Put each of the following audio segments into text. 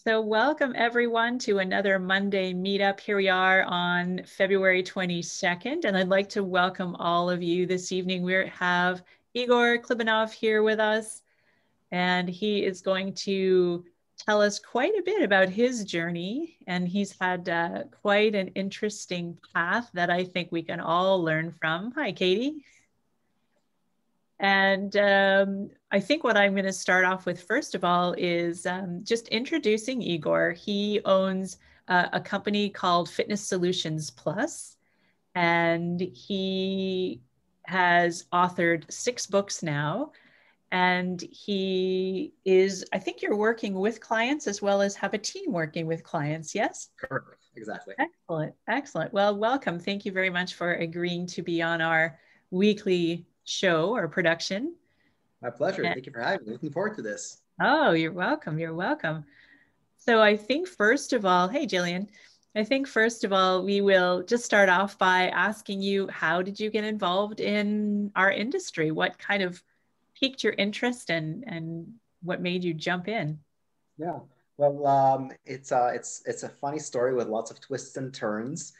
So, welcome everyone to another Monday meetup. Here we are on February 22nd, and I'd like to welcome all of you this evening. We have Igor Klibanov here with us, and he is going to tell us quite a bit about his journey. And he's had uh, quite an interesting path that I think we can all learn from. Hi, Katie. And um, I think what I'm going to start off with, first of all, is um, just introducing Igor. He owns uh, a company called Fitness Solutions Plus, and he has authored six books now. And he is, I think you're working with clients as well as have a team working with clients, yes? Correct, exactly. Excellent, excellent. Well, welcome. Thank you very much for agreeing to be on our weekly show or production. My pleasure. Thank you for having me. Looking forward to this. Oh, you're welcome. You're welcome. So I think first of all, hey Jillian, I think first of all, we will just start off by asking you, how did you get involved in our industry? What kind of piqued your interest and and what made you jump in? Yeah, well, um, it's uh, it's it's a funny story with lots of twists and turns.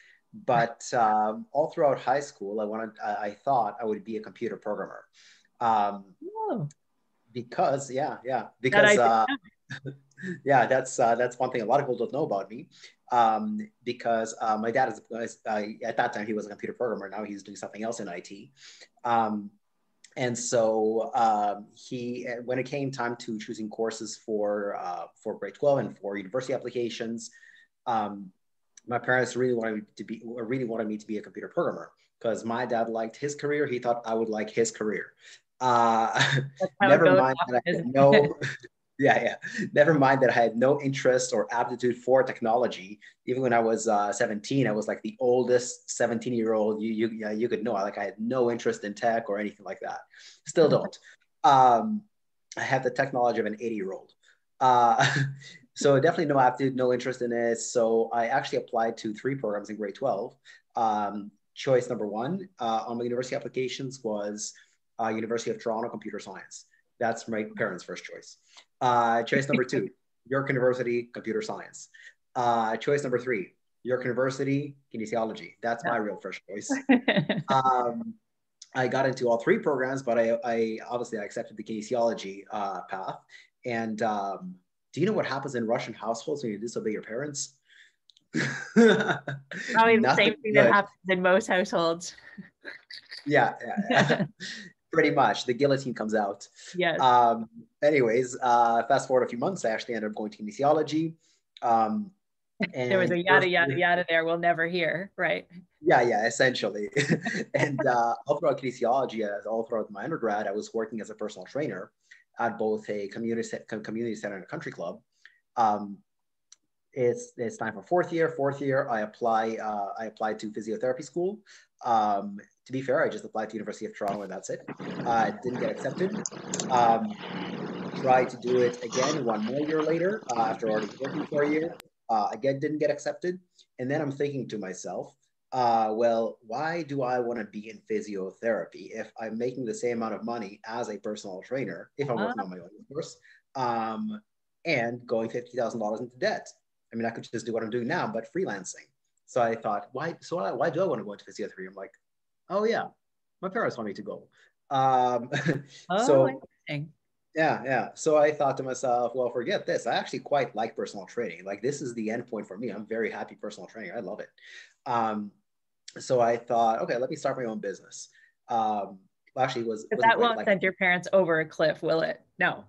But um, all throughout high school, I wanted, I thought I would be a computer programmer. Um, oh. Because, yeah, yeah, because, uh, yeah, that's uh, that's one thing a lot of people don't know about me. Um, because uh, my dad is uh, at that time he was a computer programmer. Now he's doing something else in IT. Um, and so um, he, when it came time to choosing courses for uh, for grade 12 and for university applications, um, my parents really wanted me to be really wanted me to be a computer programmer because my dad liked his career. He thought I would like his career. Uh, never mind that I had no, yeah, yeah. Never mind that I had no interest or aptitude for technology. Even when I was uh, 17, I was like the oldest 17 year old you you yeah, you could know. Like I had no interest in tech or anything like that. Still don't. Um, I have the technology of an 80 year old. Uh, so definitely no aptitude, no interest in it. So I actually applied to three programs in grade 12. Um, choice number one uh, on my university applications was uh, University of Toronto Computer Science. That's my parents' first choice. Uh, choice number two, York University Computer Science. Uh, choice number three, York University Kinesiology. That's my real first choice. um, I got into all three programs, but I, I obviously I accepted the kinesiology uh, path. And um, do you know what happens in Russian households when you disobey your parents? Probably the same thing good. that happens in most households. yeah, yeah, yeah. Pretty much. The guillotine comes out. Yeah. Um, anyways, uh, fast forward a few months, I actually ended up going to kinesiology. Um, and there was a yada yada yada there we'll never hear, right? Yeah, yeah, essentially. and uh, all throughout kinesiology, as all throughout my undergrad, I was working as a personal trainer at both a community community center and a country club. Um, it's it's time for fourth year. Fourth year, I apply. Uh, I applied to physiotherapy school. Um, to be fair, I just applied to University of Toronto and that's it. Uh, didn't get accepted. Um, tried to do it again one more year later uh, after already working for a year. Uh, again, didn't get accepted. And then I'm thinking to myself, uh, well, why do I want to be in physiotherapy if I'm making the same amount of money as a personal trainer, if I'm working on my own, of course, um, and going $50,000 into debt? I mean, I could just do what I'm doing now, but freelancing. So I thought, why? So I, why do I want to go into physiotherapy? I'm like, oh yeah, my parents want me to go. Um, oh, so yeah, yeah. So I thought to myself, well, forget this. I actually quite like personal training. Like this is the end point for me. I'm very happy personal training. I love it. Um, so I thought, okay, let me start my own business. Um, actually, was that won't like, send your parents over a cliff, will it? No.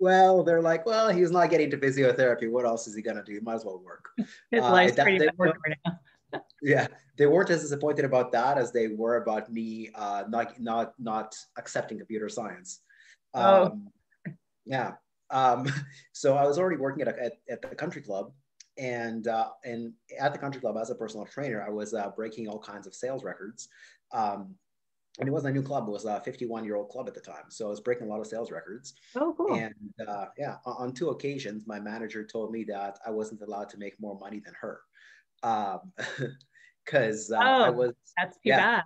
Well, they're like, well, he's not getting to physiotherapy. What else is he gonna do? Might as well work. His uh, life's pretty they, now. Yeah, they weren't as disappointed about that as they were about me uh, not not not accepting computer science. Oh. Um, oh. Yeah. Um, so I was already working at, a, at, at the country club and uh, and at the country club as a personal trainer, I was uh, breaking all kinds of sales records. Um, and it wasn't a new club; it was a 51 year old club at the time. So I was breaking a lot of sales records. Oh, cool! And uh, yeah, on, two occasions, my manager told me that I wasn't allowed to make more money than her, because um, uh, oh, I was. That's too yeah,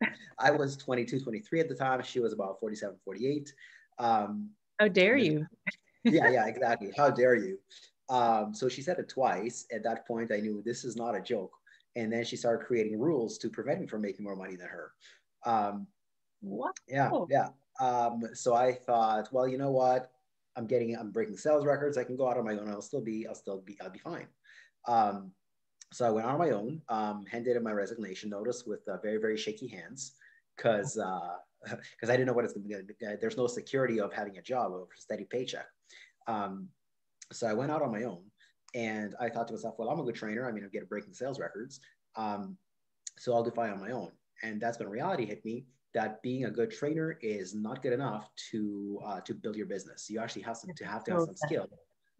bad. I was 22, 23 at the time. She was about 47, 48. Um, How dare you? yeah, yeah, exactly. How dare you? Um, so she said it twice. At that point, I knew this is not a joke. And then she started creating rules to prevent me from making more money than her. Um, what? Yeah, yeah. Um, so I thought, well, you know what? I'm getting, I'm breaking sales records. I can go out on my own. I'll still be, I'll still be, I'll be fine. Um, so I went on my own, um, handed in my resignation notice with uh, very, very shaky hands because uh, because I didn't know what it's going to be. There's no security of having a job or a steady paycheck. Um, so I went out on my own and I thought to myself, well, I'm a good trainer. I mean, I'm getting breaking sales records. Um, so I'll do fine on my own. And that's when reality hit me that being a good trainer is not good enough to uh, to build your business. You actually have some, to have to have some skill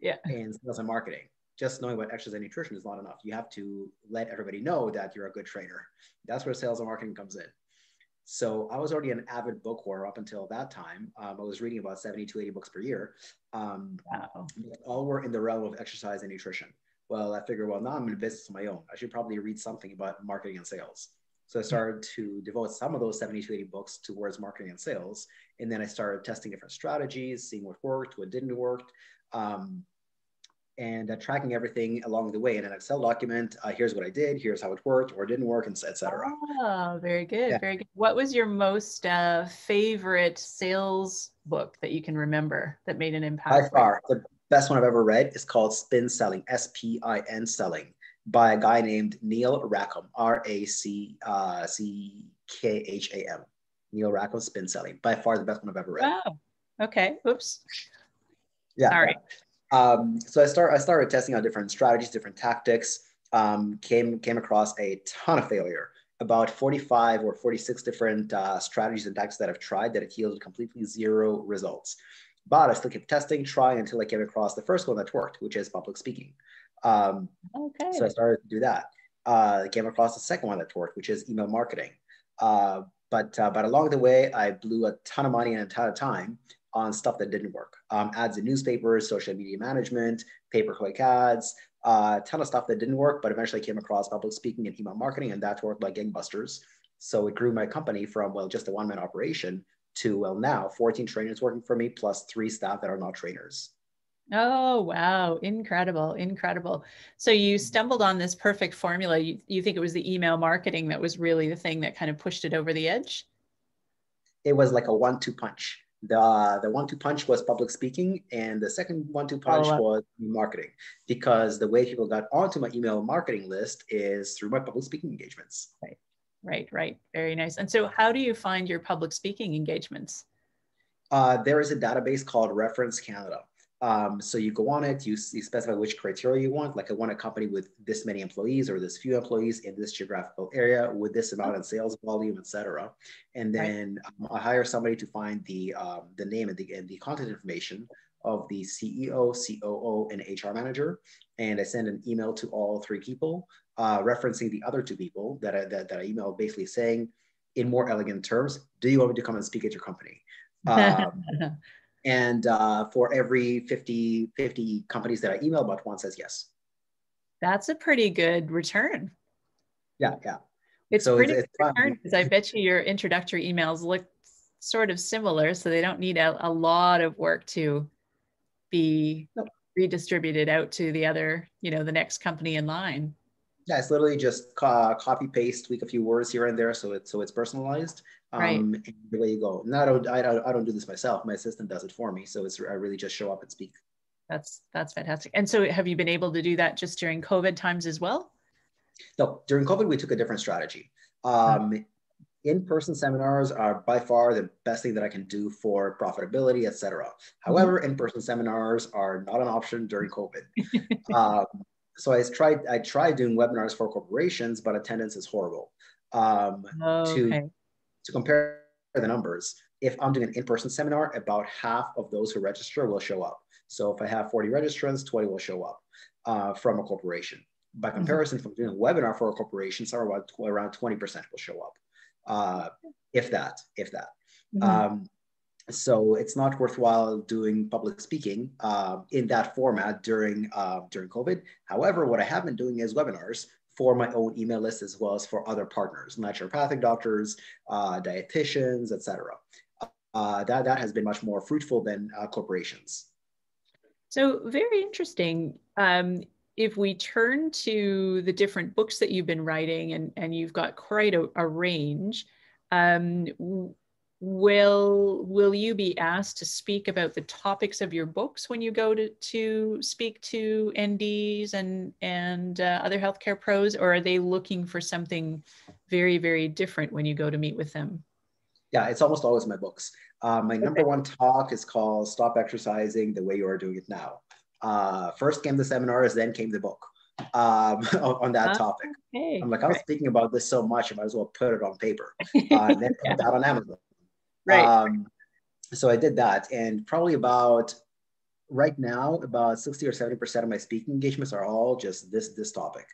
yeah. in sales and marketing. Just knowing what exercise and nutrition is not enough. You have to let everybody know that you're a good trainer. That's where sales and marketing comes in. So I was already an avid bookworm up until that time. Um, I was reading about 70 to 80 books per year. Um, wow. All were in the realm of exercise and nutrition. Well, I figured, well, now I'm in business on my own. I should probably read something about marketing and sales. So I started to devote some of those 70 to 80 books towards marketing and sales. And then I started testing different strategies, seeing what worked, what didn't work. Um, and uh, tracking everything along the way in an Excel document. Uh, here's what I did. Here's how it worked or didn't work, and etc. Oh, very good, yeah. very good. What was your most uh, favorite sales book that you can remember that made an impact? By far, the best one I've ever read is called Spin Selling, S-P-I-N Selling, by a guy named Neil Rackham, R-A-C-C-K-H-A-M. Uh, Neil Rackham, Spin Selling. By far the best one I've ever read. Oh, okay. Oops. Yeah. Sorry. Yeah. Um, so I start I started testing out different strategies, different tactics. Um, came came across a ton of failure. About 45 or 46 different uh, strategies and tactics that I've tried that have yielded completely zero results. But I still kept testing, trying until I came across the first one that worked, which is public speaking. Um, okay. So I started to do that. Uh, I came across the second one that worked, which is email marketing. Uh, but uh, but along the way, I blew a ton of money and a ton of time on stuff that didn't work. Um, ads in newspapers, social media management, pay-per-click ads, a uh, ton of stuff that didn't work, but eventually came across public speaking and email marketing, and that worked like gangbusters. So it grew my company from, well, just a one-man operation to, well, now 14 trainers working for me, plus three staff that are not trainers. Oh, wow. Incredible. Incredible. So you stumbled on this perfect formula. You, you think it was the email marketing that was really the thing that kind of pushed it over the edge? It was like a one two punch the the one two punch was public speaking and the second one two punch oh, wow. was marketing because the way people got onto my email marketing list is through my public speaking engagements. Right right right. Very nice. And so how do you find your public speaking engagements? Uh, there is a database called reference canada um, so you go on it, you, you, specify which criteria you want. Like I want a company with this many employees or this few employees in this geographical area with this amount of sales volume, etc. And then um, I hire somebody to find the um, the name and the, and the contact information of the CEO, COO, and HR manager. And I send an email to all three people, uh, referencing the other two people that I, that, that I email, basically saying, in more elegant terms, do you want me to come and speak at your company? And uh, for every 50, 50 companies that I email, about one says yes. That's a pretty good return. Yeah, yeah. It's so pretty it's, it's return because I bet you your introductory emails look sort of similar, so they don't need a, a lot of work to be nope. redistributed out to the other, you know, the next company in line. Yeah, it's literally just co- copy paste, tweak a few words here and there, so it's so it's personalized. Um, right. And the way you go. No, I don't, I don't, I don't do this myself. My assistant does it for me. So it's I really just show up and speak. That's that's fantastic. And so, have you been able to do that just during COVID times as well? No, during COVID we took a different strategy. Um, in-person seminars are by far the best thing that I can do for profitability, etc. Mm-hmm. However, in-person seminars are not an option during COVID. um, so I tried I tried doing webinars for corporations, but attendance is horrible. Um, oh, okay. To compare the numbers, if I'm doing an in-person seminar, about half of those who register will show up. So if I have 40 registrants, 20 will show up uh, from a corporation. By mm-hmm. comparison, mm-hmm. if I'm doing a webinar for a corporation, somewhere around, around 20% will show up, uh, if that, if that. Mm-hmm. Um, so it's not worthwhile doing public speaking uh, in that format during uh, during COVID. However, what I have been doing is webinars for my own email list as well as for other partners, naturopathic doctors, uh, dietitians, etc. Uh, that, that has been much more fruitful than uh, corporations. So very interesting. Um, if we turn to the different books that you've been writing, and, and you've got quite a, a range, um, will will you be asked to speak about the topics of your books when you go to, to speak to NDs and and uh, other healthcare pros, or are they looking for something very very different when you go to meet with them? Yeah, it's almost always my books. Uh, my okay. number one talk is called "Stop Exercising the Way You Are Doing It Now." Uh, first came the seminars, then came the book um, on that topic. Okay. I'm like, I was right. thinking about this so much, I might as well put it on paper. Uh, then yeah. put that on Amazon. Right. Um, so I did that, and probably about right now, about 60 or 70 percent of my speaking engagements are all just this this topic.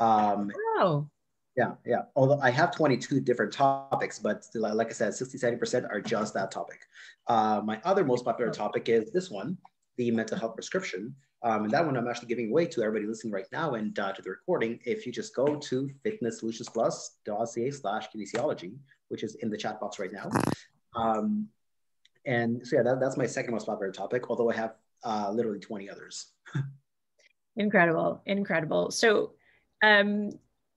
Um, wow. Yeah, yeah. Although I have 22 different topics, but like I said, 60, 70% are just that topic. Uh, my other most popular topic is this one, the mental health prescription. Um, and that one I'm actually giving away to everybody listening right now and uh, to the recording. If you just go to fitnesssolutionsplus.ca slash kinesiology, which is in the chat box right now. Um, and so yeah, that, that's my second most popular topic, although I have uh, literally 20 others. incredible, incredible. So um,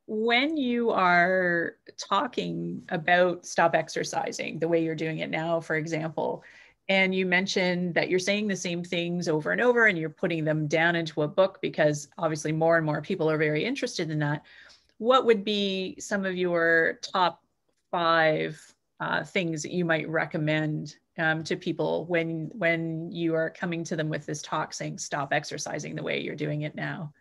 when you are talking about stop exercising the way you're doing it now, for example, and you mentioned that you're saying the same things over and over and you're putting them down into a book because obviously more and more people are very interested in that. What would be some of your top five uh, things that you might recommend um, to people when when you are coming to them with this talk saying stop exercising the way you're doing it now?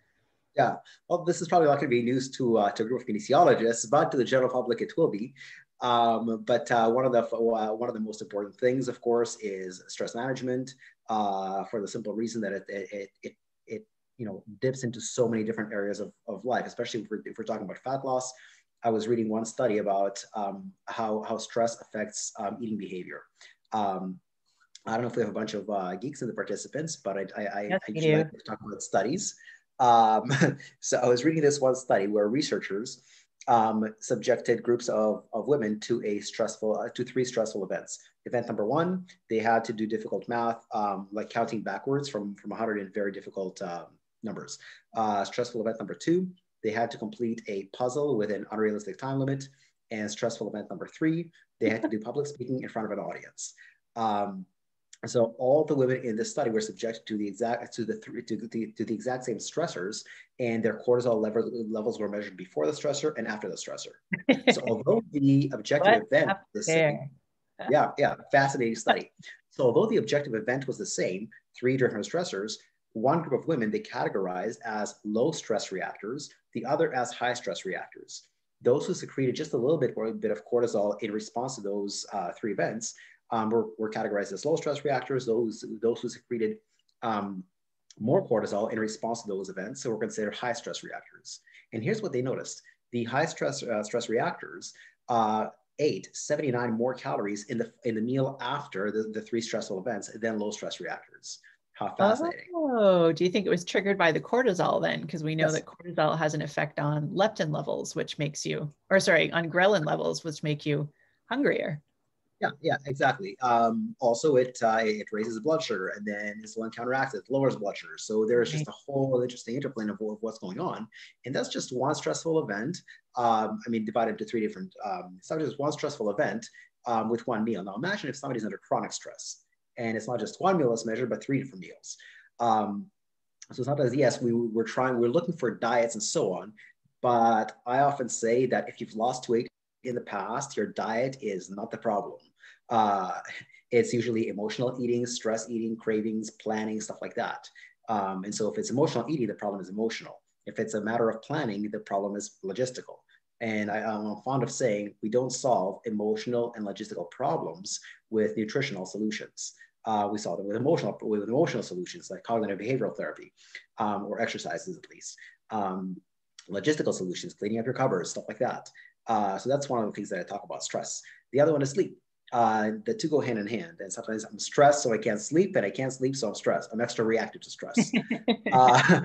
Yeah, well, this is probably not going to be news to uh, to a group of kinesiologists, but to the general public, it will be. Um, but uh, one of the uh, one of the most important things, of course, is stress management. Uh, for the simple reason that it it, it it you know dips into so many different areas of, of life, especially if we're, if we're talking about fat loss. I was reading one study about um, how how stress affects um, eating behavior. Um, I don't know if we have a bunch of uh, geeks in the participants, but I, I, I, yes, I usually like to talk about studies. Um, so I was reading this one study where researchers um, subjected groups of, of women to a stressful, uh, to three stressful events. Event number one, they had to do difficult math, um, like counting backwards from, from 100 in very difficult um, numbers. Uh, stressful event number two, they had to complete a puzzle with an unrealistic time limit. And stressful event number three, they had to do public speaking in front of an audience. Um, so all the women in this study were subjected to the exact to the three to the, to the exact same stressors, and their cortisol level, levels were measured before the stressor and after the stressor. so although the objective event the same, yeah, yeah, fascinating study. So although the objective event was the same, three different stressors, one group of women they categorized as low stress reactors, the other as high stress reactors. Those who secreted just a little bit or a bit of cortisol in response to those uh, three events um, were, were, categorized as low stress reactors. Those, those who secreted um, more cortisol in response to those events, so were considered high stress reactors. And here's what they noticed. The high stress, uh, stress reactors uh, ate 79 more calories in the, in the meal after the, the three stressful events than low stress reactors. How fascinating. Oh, do you think it was triggered by the cortisol then? Because we know yes. that cortisol has an effect on leptin levels, which makes you, or sorry, on ghrelin levels, which make you hungrier. Yeah, yeah, exactly. Um, also, it uh, it raises the blood sugar, and then insulin counteracts it, lowers blood sugar. So there's just a whole interesting interplay of, of what's going on, and that's just one stressful event. Um, I mean, divided into three different. Um, just one stressful event um, with one meal. Now, imagine if somebody's under chronic stress, and it's not just one meal that's measured, but three different meals. Um, so sometimes, yes, we, we're trying, we're looking for diets and so on, but I often say that if you've lost weight in the past, your diet is not the problem. Uh, it's usually emotional eating, stress eating, cravings, planning, stuff like that. Um, and so if it's emotional eating, the problem is emotional. If it's a matter of planning, the problem is logistical. And I, am fond of saying we don't solve emotional and logistical problems with nutritional solutions. Uh, we saw them with emotional with emotional solutions like cognitive behavioral therapy um, or exercises at least. Um, logistical solutions, cleaning up your covers, stuff like that. Uh, so that's one of the things that I talk about stress. The other one is sleep. Uh, the two go hand in hand. And sometimes I'm stressed, so I can't sleep, and I can't sleep, so I'm stressed. I'm extra reactive to stress. uh,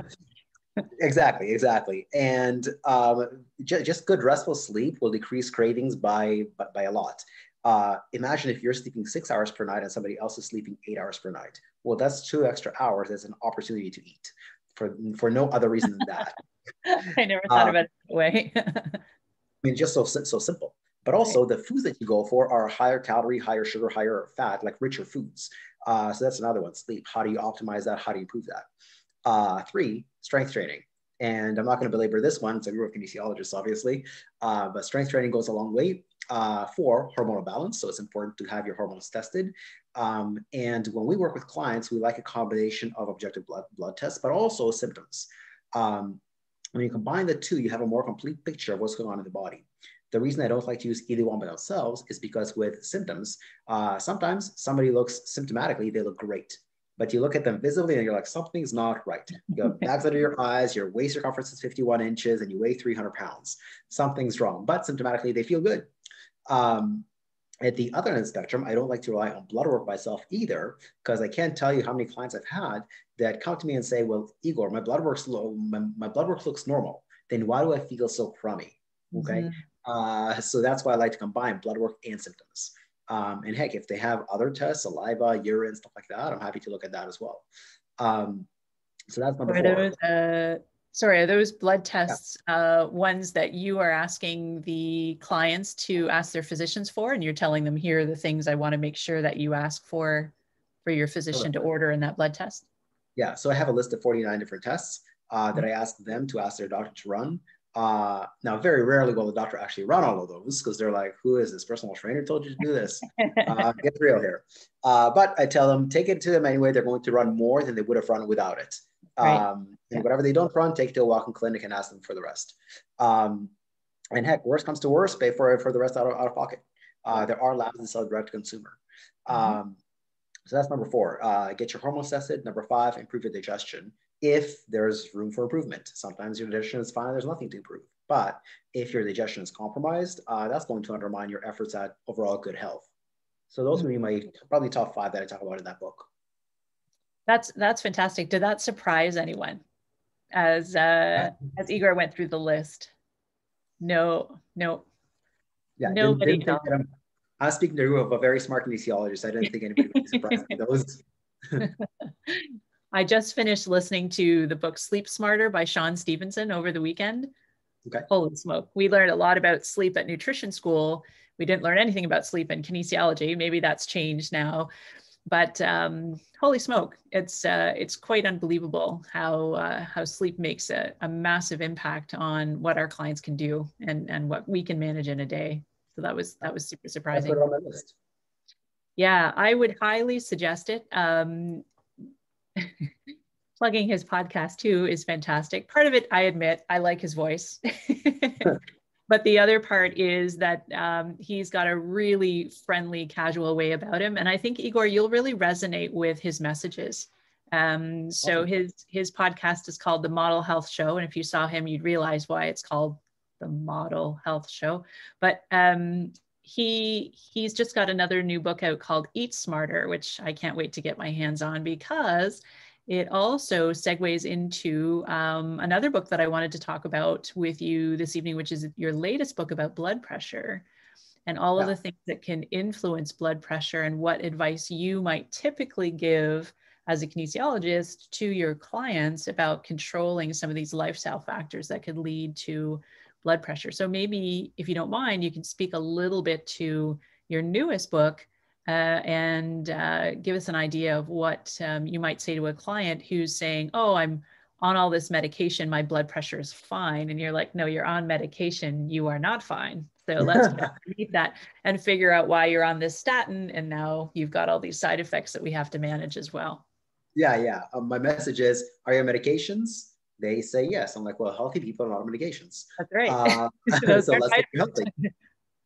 exactly, exactly. And um, j- just good restful sleep will decrease cravings by, by, by a lot. Uh, imagine if you're sleeping six hours per night and somebody else is sleeping eight hours per night. Well, that's two extra hours as an opportunity to eat for, for no other reason than that. I never thought um, about it that way. I mean, just so, so simple. But also right. the foods that you go for are higher calorie, higher sugar, higher fat, like richer foods. Uh, so that's another one, sleep. How do you optimize that? How do you improve that? Uh, three, strength training. And I'm not going to belabor this one. It's a group of kinesiologists, obviously. Uh, but strength training goes a long way. Uh, for hormonal balance. So it's important to have your hormones tested. Um, and when we work with clients, we like a combination of objective blood, blood tests, but also symptoms. Um, when you combine the two, you have a more complete picture of what's going on in the body. The reason I don't like to use either one by themselves is because with symptoms, uh, sometimes somebody looks symptomatically, they look great. But you look at them visibly and you're like, something's not right. You have bags under your eyes, your waist circumference is 51 inches, and you weigh 300 pounds. Something's wrong. But symptomatically, they feel good. Um, at the other end of the spectrum, I don't like to rely on blood work myself either, because I can't tell you how many clients I've had that come to me and say, "Well, Igor, my blood work's low, my, my blood work looks normal. Then why do I feel so crummy?" Okay, mm-hmm. uh, so that's why I like to combine blood work and symptoms. Um, and heck, if they have other tests, saliva, urine, stuff like that, I'm happy to look at that as well. Um, so that's number four. uh, Sorry, are those blood tests uh, ones that you are asking the clients to ask their physicians for, and you're telling them here are the things I want to make sure that you ask for for your physician to order in that blood test? Yeah, so I have a list of 49 different tests uh, that mm-hmm. I ask them to ask their doctor to run. Uh, now, very rarely will the doctor actually run all of those because they're like, who is this personal trainer told you to do this? uh, get real here. Uh, but I tell them, take it to them anyway. They're going to run more than they would have run without it. Right. Um, and yeah. whatever they don't run, take it to a walk-in clinic and ask them for the rest. Um, and heck, worst comes to worst, pay for for the rest out of, out of pocket. Uh, there are labs that sell direct to consumer. Mm-hmm. Um, so that's number four. Uh, get your hormones tested. Number five, improve your digestion. If there's room for improvement, sometimes your digestion is fine. There's nothing to improve. But if your digestion is compromised, uh, that's going to undermine your efforts at overall good health. So those would be my probably top five that I talk about in that book. That's that's fantastic. Did that surprise anyone as uh, as Igor went through the list? No, no, yeah, nobody. Didn't, didn't I was speaking to a very smart kinesiologist. I didn't think anybody would be surprised by those. I just finished listening to the book Sleep Smarter by Shawn Stevenson over the weekend. Okay. Holy smoke. We learned a lot about sleep at nutrition school. We didn't learn anything about sleep in kinesiology. Maybe that's changed now but um, holy smoke, it's uh, it's quite unbelievable how uh, how sleep makes a, a, massive impact on what our clients can do and and what we can manage in a day. So that was that was super surprising. Yeah, I would highly suggest it. Um, plugging his podcast too is fantastic. Part of it, I admit, I like his voice. but the other part is that um, he's got a really friendly, casual way about him, and I think Igor, you'll really resonate with his messages. Um, so his his podcast is called the Model Health Show, and if you saw him, you'd realize why it's called the Model Health Show. But um, he he's just got another new book out called Eat Smarter, which I can't wait to get my hands on because it also segues into um, another book that I wanted to talk about with you this evening, which is your latest book about blood pressure and all yeah. of the things that can influence blood pressure and what advice you might typically give as a kinesiologist to your clients about controlling some of these lifestyle factors that could lead to blood pressure. So maybe if you don't mind, you can speak a little bit to your newest book uh, and uh, give us an idea of what um, you might say to a client who's saying, Oh, I'm on all this medication, my blood pressure is fine. And you're like, No, you're on medication, you are not fine. So let's read that and figure out why you're on this statin. And now you've got all these side effects that we have to manage as well. Yeah, yeah. Um, my message is Are your medications? They say yes. I'm like, Well, healthy people are not on medications. That's right. Uh, so let's get you healthy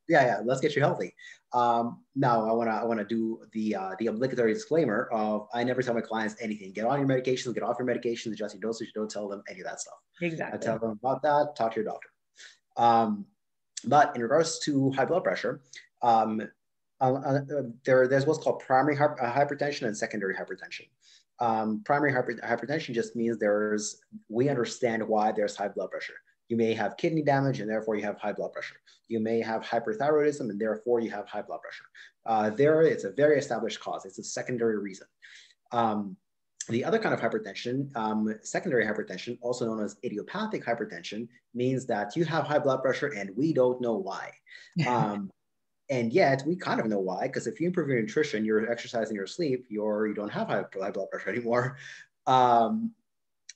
yeah, yeah, let's get you healthy. Um, now I wanna I wanna do the uh, the obligatory disclaimer of I never tell my clients anything. Get on your medications, get off your medications, adjust your dosage. Don't tell them any of that stuff. Exactly. I tell them about that. Talk to your doctor. Um, but in regards to high blood pressure, um, uh, uh, there, there's what's called primary uh, hypertension and secondary hypertension. Um, primary hypertension just means there's we understand why there's high blood pressure. You may have kidney damage and therefore you have high blood pressure. You may have hyperthyroidism and therefore you have high blood pressure. Uh, there, it's a very established cause. It's a secondary reason. Um, the other kind of hypertension, um, secondary hypertension, also known as idiopathic hypertension, means that you have high blood pressure and we don't know why. Um, and yet we kind of know why, because if you improve your nutrition, you're exercising your sleep, you're, you don't have high, blood pressure anymore. Um,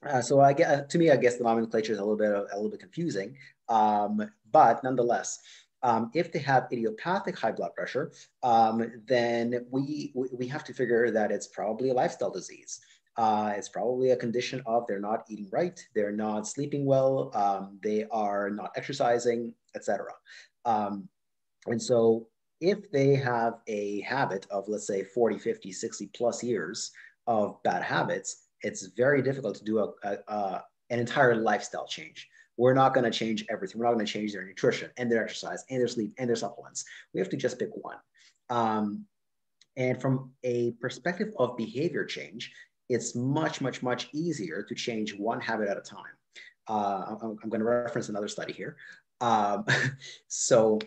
uh, so I get, to me, I guess the nomenclature is a little bit, a little bit confusing, um, but nonetheless, um, if they have idiopathic high blood pressure, um, then we, we have to figure that it's probably a lifestyle disease. Uh, it's probably a condition of they're not eating right, they're not sleeping well, um, they are not exercising, etc. Um, and so if they have a habit of, let's say, 40, 50, 60 plus years of bad habits, it's very difficult to do a, a, a an entire lifestyle change. We're not going to change everything. We're not going to change their nutrition and their exercise and their sleep and their supplements. We have to just pick one. Um, and from a perspective of behavior change, it's much, much, much easier to change one habit at a time. Uh, I'm, I'm, going to reference another study here. Um, so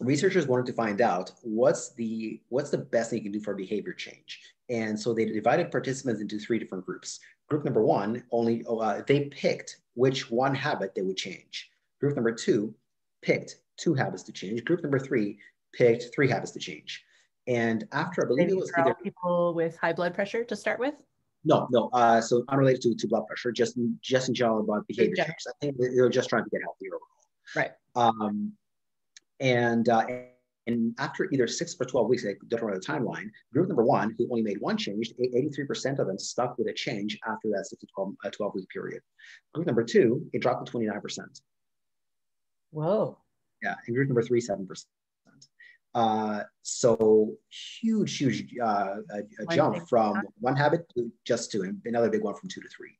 researchers wanted to find out what's the what's the best thing you can do for behavior change and so they divided participants into three different groups group number one only uh, they picked which one habit they would change group number two picked two habits to change group number three picked three habits to change and after i believe it was either people with high blood pressure to start with no, no. Uh, so unrelated to, to blood pressure, just just in general about behavior change. I think they're just trying to get healthier overall. Right. Um, and uh, and after either six or 12 weeks, I don't remember the timeline, group number one, who only made one change, 83% of them stuck with a change after that six to 12, uh, 12 week period. Group number two, it dropped to 29%. Whoa. Yeah, and group number three, 7%. Uh, so huge, huge uh, a, a jump from one habit to just two, and another big one from two to three.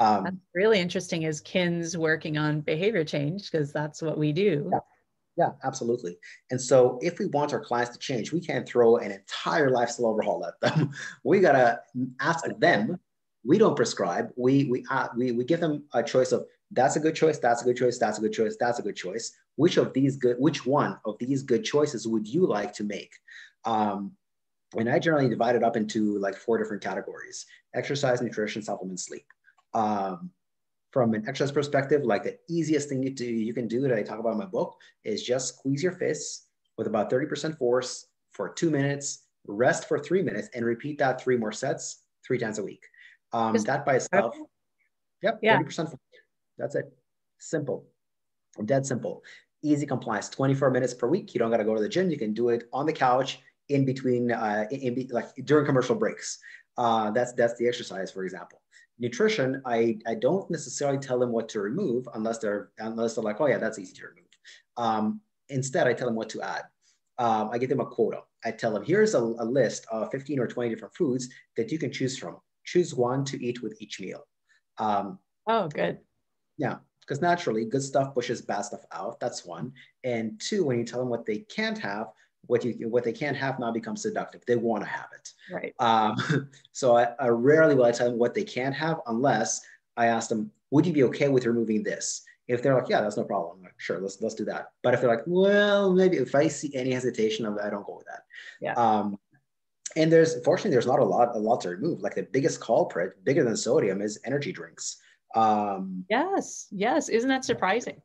Um, that's really interesting is KINS working on behavior change because that's what we do. Yeah. Yeah, absolutely. And so if we want our clients to change, we can't throw an entire lifestyle overhaul at them. We gotta ask them. We don't prescribe. We we uh, we we give them a choice of that's a good choice, that's a good choice, that's a good choice, that's a good choice. Which of these good, which one of these good choices would you like to make? Um, and I generally divide it up into like four different categories: exercise, nutrition, supplement, sleep. Um, from an exercise perspective, like the easiest thing you, do, you can do that I talk about in my book is just squeeze your fists with about 30% force for two minutes, rest for three minutes, and repeat that three more sets three times a week. Um, that by itself, yep, yeah. 30% force. That's it. Simple, dead simple. Easy compliance, 24 minutes per week. You don't got to go to the gym. You can do it on the couch in between, uh, in, in like during commercial breaks. Uh, that's that's the exercise, for example nutrition, I, I don't necessarily tell them what to remove unless they're unless they're like, oh yeah, that's easy to remove. Um, instead, I tell them what to add. Um, I give them a quota. I tell them here's a, a, list of 15 or 20 different foods that you can choose from. Choose one to eat with each meal. Um, oh, good. Yeah, because naturally, good stuff pushes bad stuff out. That's one. And two, when you tell them what they can't have, what you what they can't have now becomes seductive. They want to have it. Right. Um, so I, I, rarely will I tell them what they can't have unless I ask them, would you be okay with removing this? If they're like, yeah, that's no problem. I'm Like, sure, let's let's do that. But if they're like, well, maybe if I see any hesitation of I don't go with that. Yeah. Um, and there's fortunately there's not a lot a lot to remove. Like the biggest culprit, bigger than sodium, is energy drinks. Um, yes, yes. Isn't that surprising?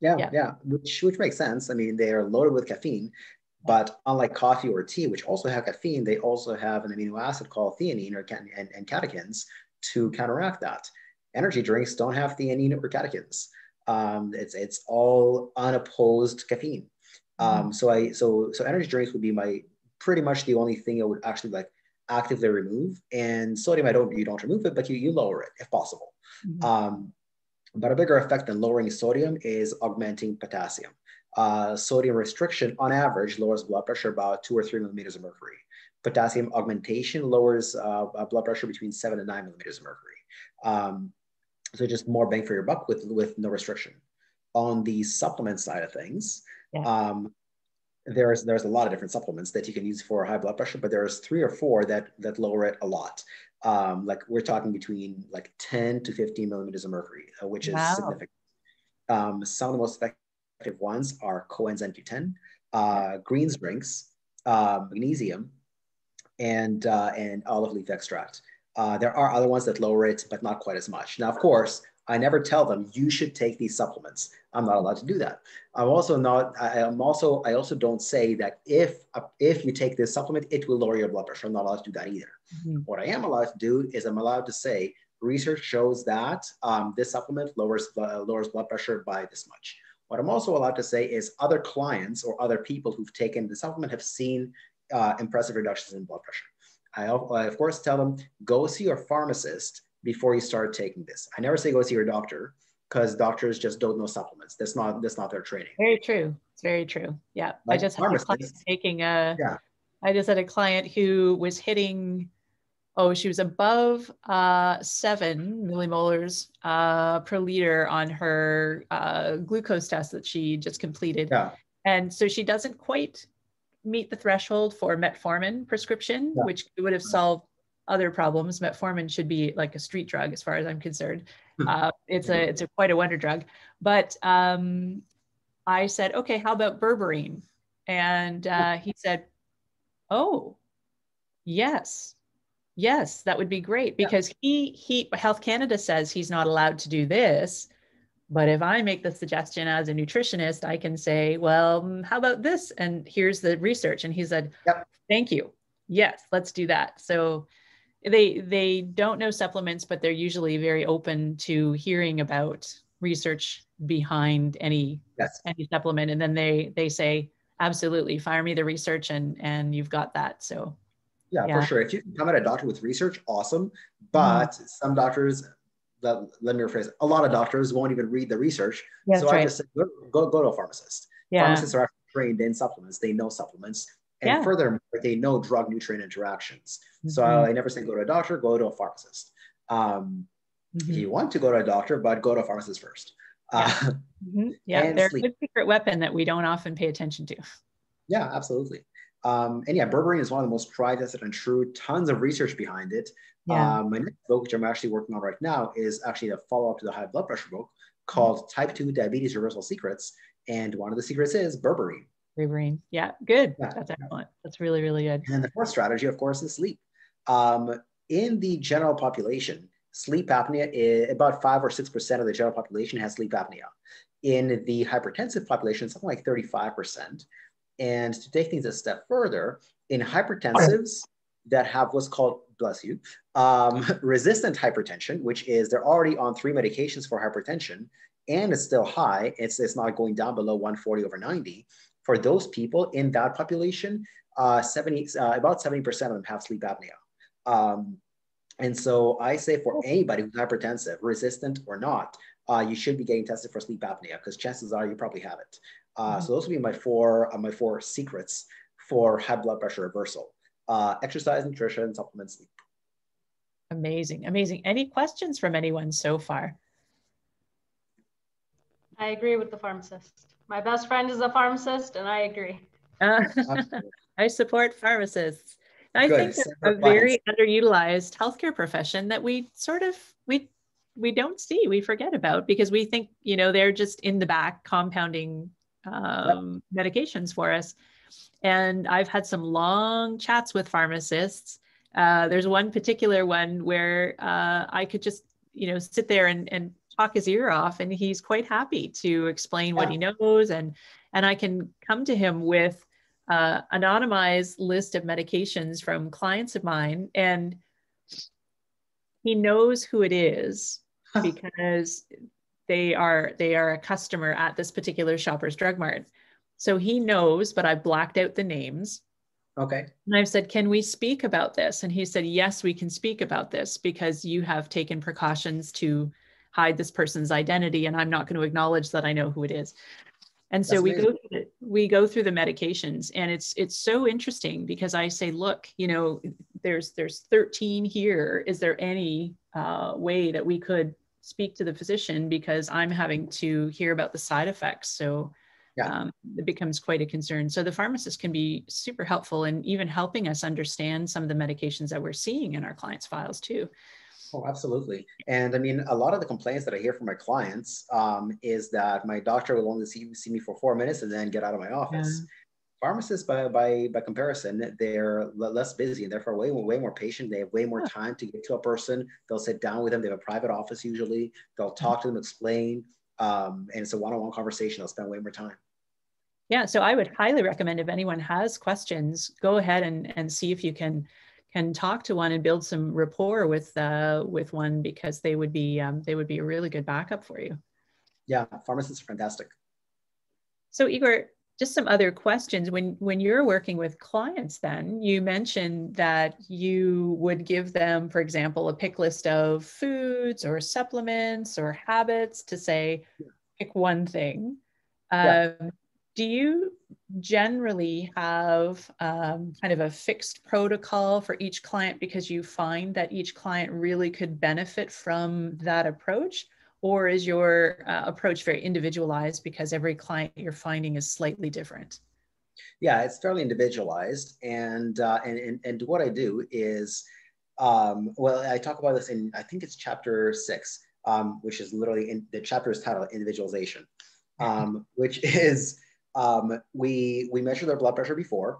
Yeah, yeah, yeah, which which makes sense. I mean, they are loaded with caffeine, but unlike coffee or tea, which also have caffeine, they also have an amino acid called theanine or and, and catechins to counteract that. Energy drinks don't have theanine or catechins. Um, it's it's all unopposed caffeine. Um, mm. So I so so energy drinks would be my pretty much the only thing I would actually like actively remove. And sodium, I don't you don't remove it, but you you lower it if possible. Mm-hmm. Um, but a bigger effect than lowering sodium is augmenting potassium uh, sodium restriction on average lowers blood pressure about two or three millimeters of mercury. Potassium augmentation lowers uh, blood pressure between seven and nine millimeters of mercury. Um, so just more bang for your buck with, with no restriction. On the supplement side of things, yeah. um, there's there's a lot of different supplements that you can use for high blood pressure, but there's three or four that that lower it a lot. Um, like we're talking between like 10 to 15 millimeters of mercury, uh, which is wow. significant. Um, some of the most effective effective ones are coenzyme Q10, uh, greens drinks, uh, magnesium, and uh, and olive leaf extract. Uh, there are other ones that lower it, but not quite as much. Now, of course, I never tell them you should take these supplements. I'm not allowed to do that. I'm also not. I, am also. I also don't say that if if you take this supplement, it will lower your blood pressure. I'm not allowed to do that either. Mm-hmm. What I am allowed to do is I'm allowed to say research shows that um, this supplement lowers uh, lowers blood pressure by this much. What I'm also allowed to say is other clients or other people who've taken the supplement have seen uh, impressive reductions in blood pressure. I, I, of course tell them go see your pharmacist before you start taking this. I never say go see your doctor because doctors just don't know supplements. That's not that's not their training. Very true. It's very true. Yeah. Like I just had a client taking a yeah. I just had a client who was hitting oh, she was above uh, seven millimolars uh, per liter on her uh, glucose test that she just completed. Yeah. And so she doesn't quite meet the threshold for metformin prescription, yeah. which would have solved other problems. Metformin should be like a street drug, as far as I'm concerned. Hmm. Uh, it's a it's a quite a wonder drug. But um, I said, okay, how about berberine? And uh, he said, oh, yes, yes, that would be great because yeah. he he Health Canada says he's not allowed to do this. But if I make the suggestion as a nutritionist, I can say, well, mm, how about this? And here's the research. And he said, yep. thank you. Yes, let's do that. So they they don't know supplements, but they're usually very open to hearing about research behind any yes. any supplement. And then they they say, absolutely, fire me the research and and you've got that. So yeah, yeah. for sure. If you can come at a doctor with research, awesome. But mm-hmm. some doctors let, let me rephrase. A lot of doctors won't even read the research. So I right. just say, go, go, go, to a pharmacist. Yeah. Pharmacists are trained in supplements. They know supplements. And yeah. furthermore, they know drug nutrient interactions. Mm-hmm. So I, I, never say go to a doctor, go to a pharmacist. Um, mm-hmm. You want to go to a doctor, but go to a pharmacist first. Yeah, uh, mm-hmm. yeah they're sleep. a good secret weapon that we don't often pay attention to. Yeah, absolutely. Um, and yeah, berberine is one of the most tried, tested, and true. Tons of research behind it. Yeah. Um, my next book, which I'm actually working on right now, is actually a follow up to the high blood pressure book called Type 2 Diabetes Reversal Secrets. And one of the secrets is berberine. Berberine. Yeah, good. Yeah. That's excellent. That's really, really good. And the fourth strategy, of course, is sleep. Um, in the general population, sleep apnea is about five or 6% of the general population has sleep apnea. In the hypertensive population, something like 35%. And to take things a step further, in hypertensives that have what's called, bless you, um, resistant hypertension, which is they're already on three medications for hypertension and it's still high, it's, it's not going down below 140 over 90. For those people in that population, uh, 70, uh, about 70% of them have sleep apnea. Um, and so I say for anybody who's hypertensive, resistant or not, uh, you should be getting tested for sleep apnea because chances are you probably have it. Uh, so those would be my four uh, my four secrets for high blood pressure reversal: uh, exercise, nutrition, supplement, sleep. Amazing, amazing. Any questions from anyone so far? I agree with the pharmacist. My best friend is a pharmacist, and I agree. I support pharmacists. I Good. think a very underutilized healthcare profession that we sort of we we don't see, we forget about because we think you know they're just in the back compounding um, yep. medications for us. And I've had some long chats with pharmacists. Uh, there's one particular one where uh, I could just, you know, sit there and, and talk his ear off, and he's quite happy to explain yeah. what he knows, and and I can come to him with uh, anonymized list of medications from clients of mine, and he knows who it is because they are they are a customer at this particular shoppers drug mart. So he knows but i blacked out the names. Okay. And i've said can we speak about this? And he said yes we can speak about this because you have taken precautions to hide this person's identity and i'm not going to acknowledge that i know who it is. And so That's we amazing. go the, we go through the medications and it's it's so interesting because i say look you know there's there's 13 here. Is there any uh, way that we could speak to the physician because I'm having to hear about the side effects. So yeah. um, it becomes quite a concern. So the pharmacist can be super helpful in even helping us understand some of the medications that we're seeing in our clients' files too. Oh, absolutely. And I mean, a lot of the complaints that I hear from my clients um, is that my doctor will only see, see me for four minutes and then get out of my office. Yeah. Pharmacists by, by by comparison they're less busy and therefore way, way more patient. They have way more time to get to a person. They'll sit down with them. They have a private office usually. They'll talk to them explain um, and it's a one-on-one conversation. They'll spend way more time. Yeah so i would highly recommend if anyone has questions go ahead and, and see if you can can talk to one and build some rapport with uh, with one because they would be um, they would be a really good backup for you. Yeah pharmacists are fantastic. So igor just some other questions. When when you're working with clients then you mentioned that you would give them for example a pick list of foods or supplements or habits to say pick one thing. Yeah. um, do you generally have um, kind of a fixed protocol for each client because you find that each client really could benefit from that approach or is your uh, approach very individualized because every client you're finding is slightly different? Yeah, it's fairly individualized, and uh, and, and and what I do is, um, well, I talk about this in I think it's chapter six, um, which is literally in the chapter is titled individualization, um, which is um, we we measure their blood pressure before,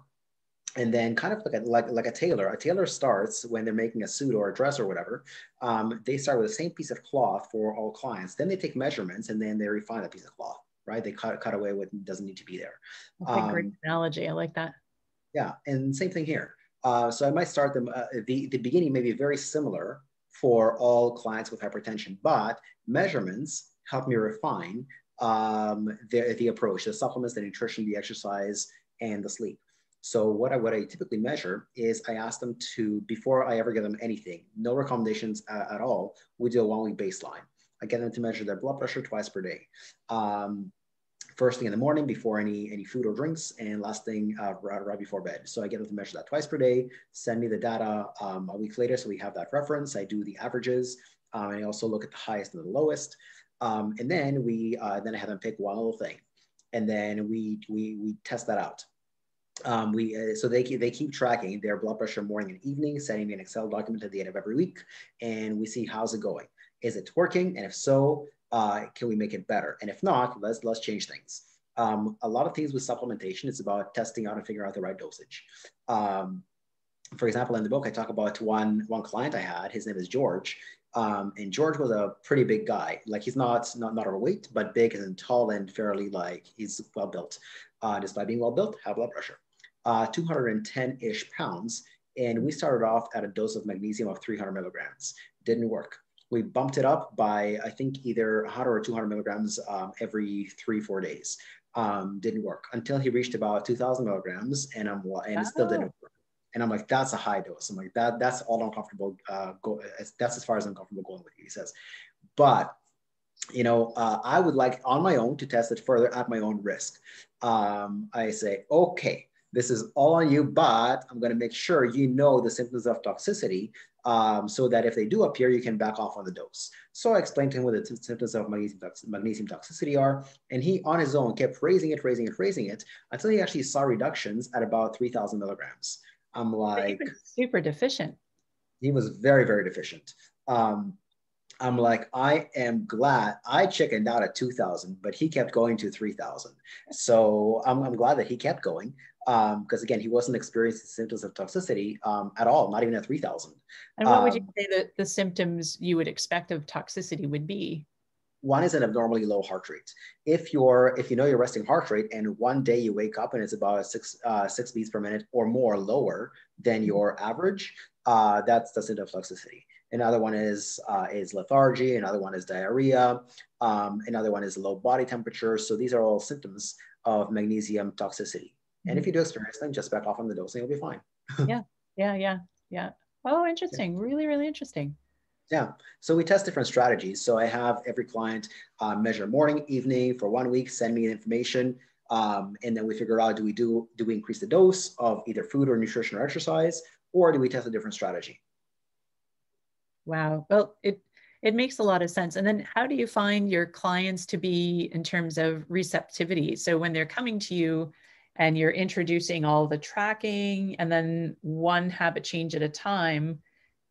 and then kind of like a, like, like a tailor, a tailor starts when they're making a suit or a dress or whatever. Um, they start with the same piece of cloth for all clients. Then they take measurements and then they refine that piece of cloth, right? They cut, cut away what doesn't need to be there. That's um, a great analogy. I like that. Yeah. And same thing here. Uh, so I might start them, uh, the, the beginning may be very similar for all clients with hypertension, but measurements help me refine um, the, the approach, the supplements, the nutrition, the exercise, and the sleep. So what I, what I typically measure is I ask them to, before I ever give them anything, no recommendations uh, at all, we do a one week baseline. I get them to measure their blood pressure twice per day. Um, first thing in the morning before any any food or drinks, and last thing uh, right, right, before bed. So I get them to measure that twice per day. Send me the data um, a week later, so we have that reference. I do the averages. Um, I also look at the highest and the lowest, um, and then we uh, then I have them pick one little thing, and then we we we test that out um, we uh, so they keep, they keep tracking their blood pressure morning and evening, sending me an Excel document at the end of every week, and we see how's it going. Is it working? And if so, uh, can we make it better? And if not, let's let's change things. Um, a lot of things with supplementation, it's about testing out and figuring out the right dosage. Um, for example, in the book, I talk about one one client I had. His name is George, um, and George was a pretty big guy. Like he's not not not overweight, but big and tall and fairly like he's well built. Uh, despite being well built, high blood pressure uh, 210-ish pounds. And we started off at a dose of magnesium of 300 milligrams. Didn't work. We bumped it up by, I think, either 100 or 200 milligrams um, every three, four days. Um, didn't work until he reached about 2000 milligrams and I'm and it still didn't work. And I'm like, that's a high dose. I'm like, that that's all I'm uh, go. That's as far as I'm comfortable going with you. He says, but you know, uh, I would like on my own to test it further at my own risk. Um, I say, okay, this is all on you, but I'm going to make sure you know the symptoms of toxicity um, so that if they do appear, you can back off on the dose. So I explained to him what the symptoms of magnesium, tox magnesium toxicity are, and he on his own kept raising it, raising it, raising it until he actually saw reductions at about 3,000 milligrams. I'm like, super deficient. He was very, very deficient. Um, I'm like, I am glad I chickened out at 2000, but he kept going to 3000. So I'm, I'm glad that he kept going because um, again, he wasn't experiencing symptoms of toxicity um, at all, not even at 3000. And what um, would you um, say that the symptoms you would expect of toxicity would be? One is an abnormally low heart rate. If you're, if you know your resting heart rate and one day you wake up and it's about six, uh, six beats per minute or more lower than your average, uh, that's the symptom of toxicity. Another one is uh, is lethargy. Another one is diarrhea. Um, another one is low body temperature. So these are all symptoms of magnesium toxicity. And if you do experience them, just back off on the dosing, you'll be fine. yeah, yeah, yeah, yeah. Oh, interesting. Yeah. Really, really interesting. Yeah. So we test different strategies. So I have every client uh, measure morning, evening for one week, send me information. Um, and then we figure out do we do do we increase the dose of either food or nutrition or exercise, or do we test a different strategy? Wow. Well, it it makes a lot of sense. And then how do you find your clients to be in terms of receptivity? So when they're coming to you and you're introducing all the tracking and then one habit change at a time,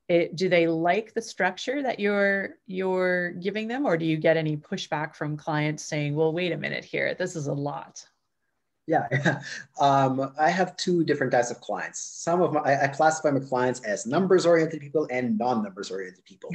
it, do they like the structure that you're you're giving them or do you get any pushback from clients saying, well, wait a minute here, this is a lot? Yeah, um, I have two different types of clients. Some of my, I, I classify my clients as numbers oriented people and non numbers oriented people.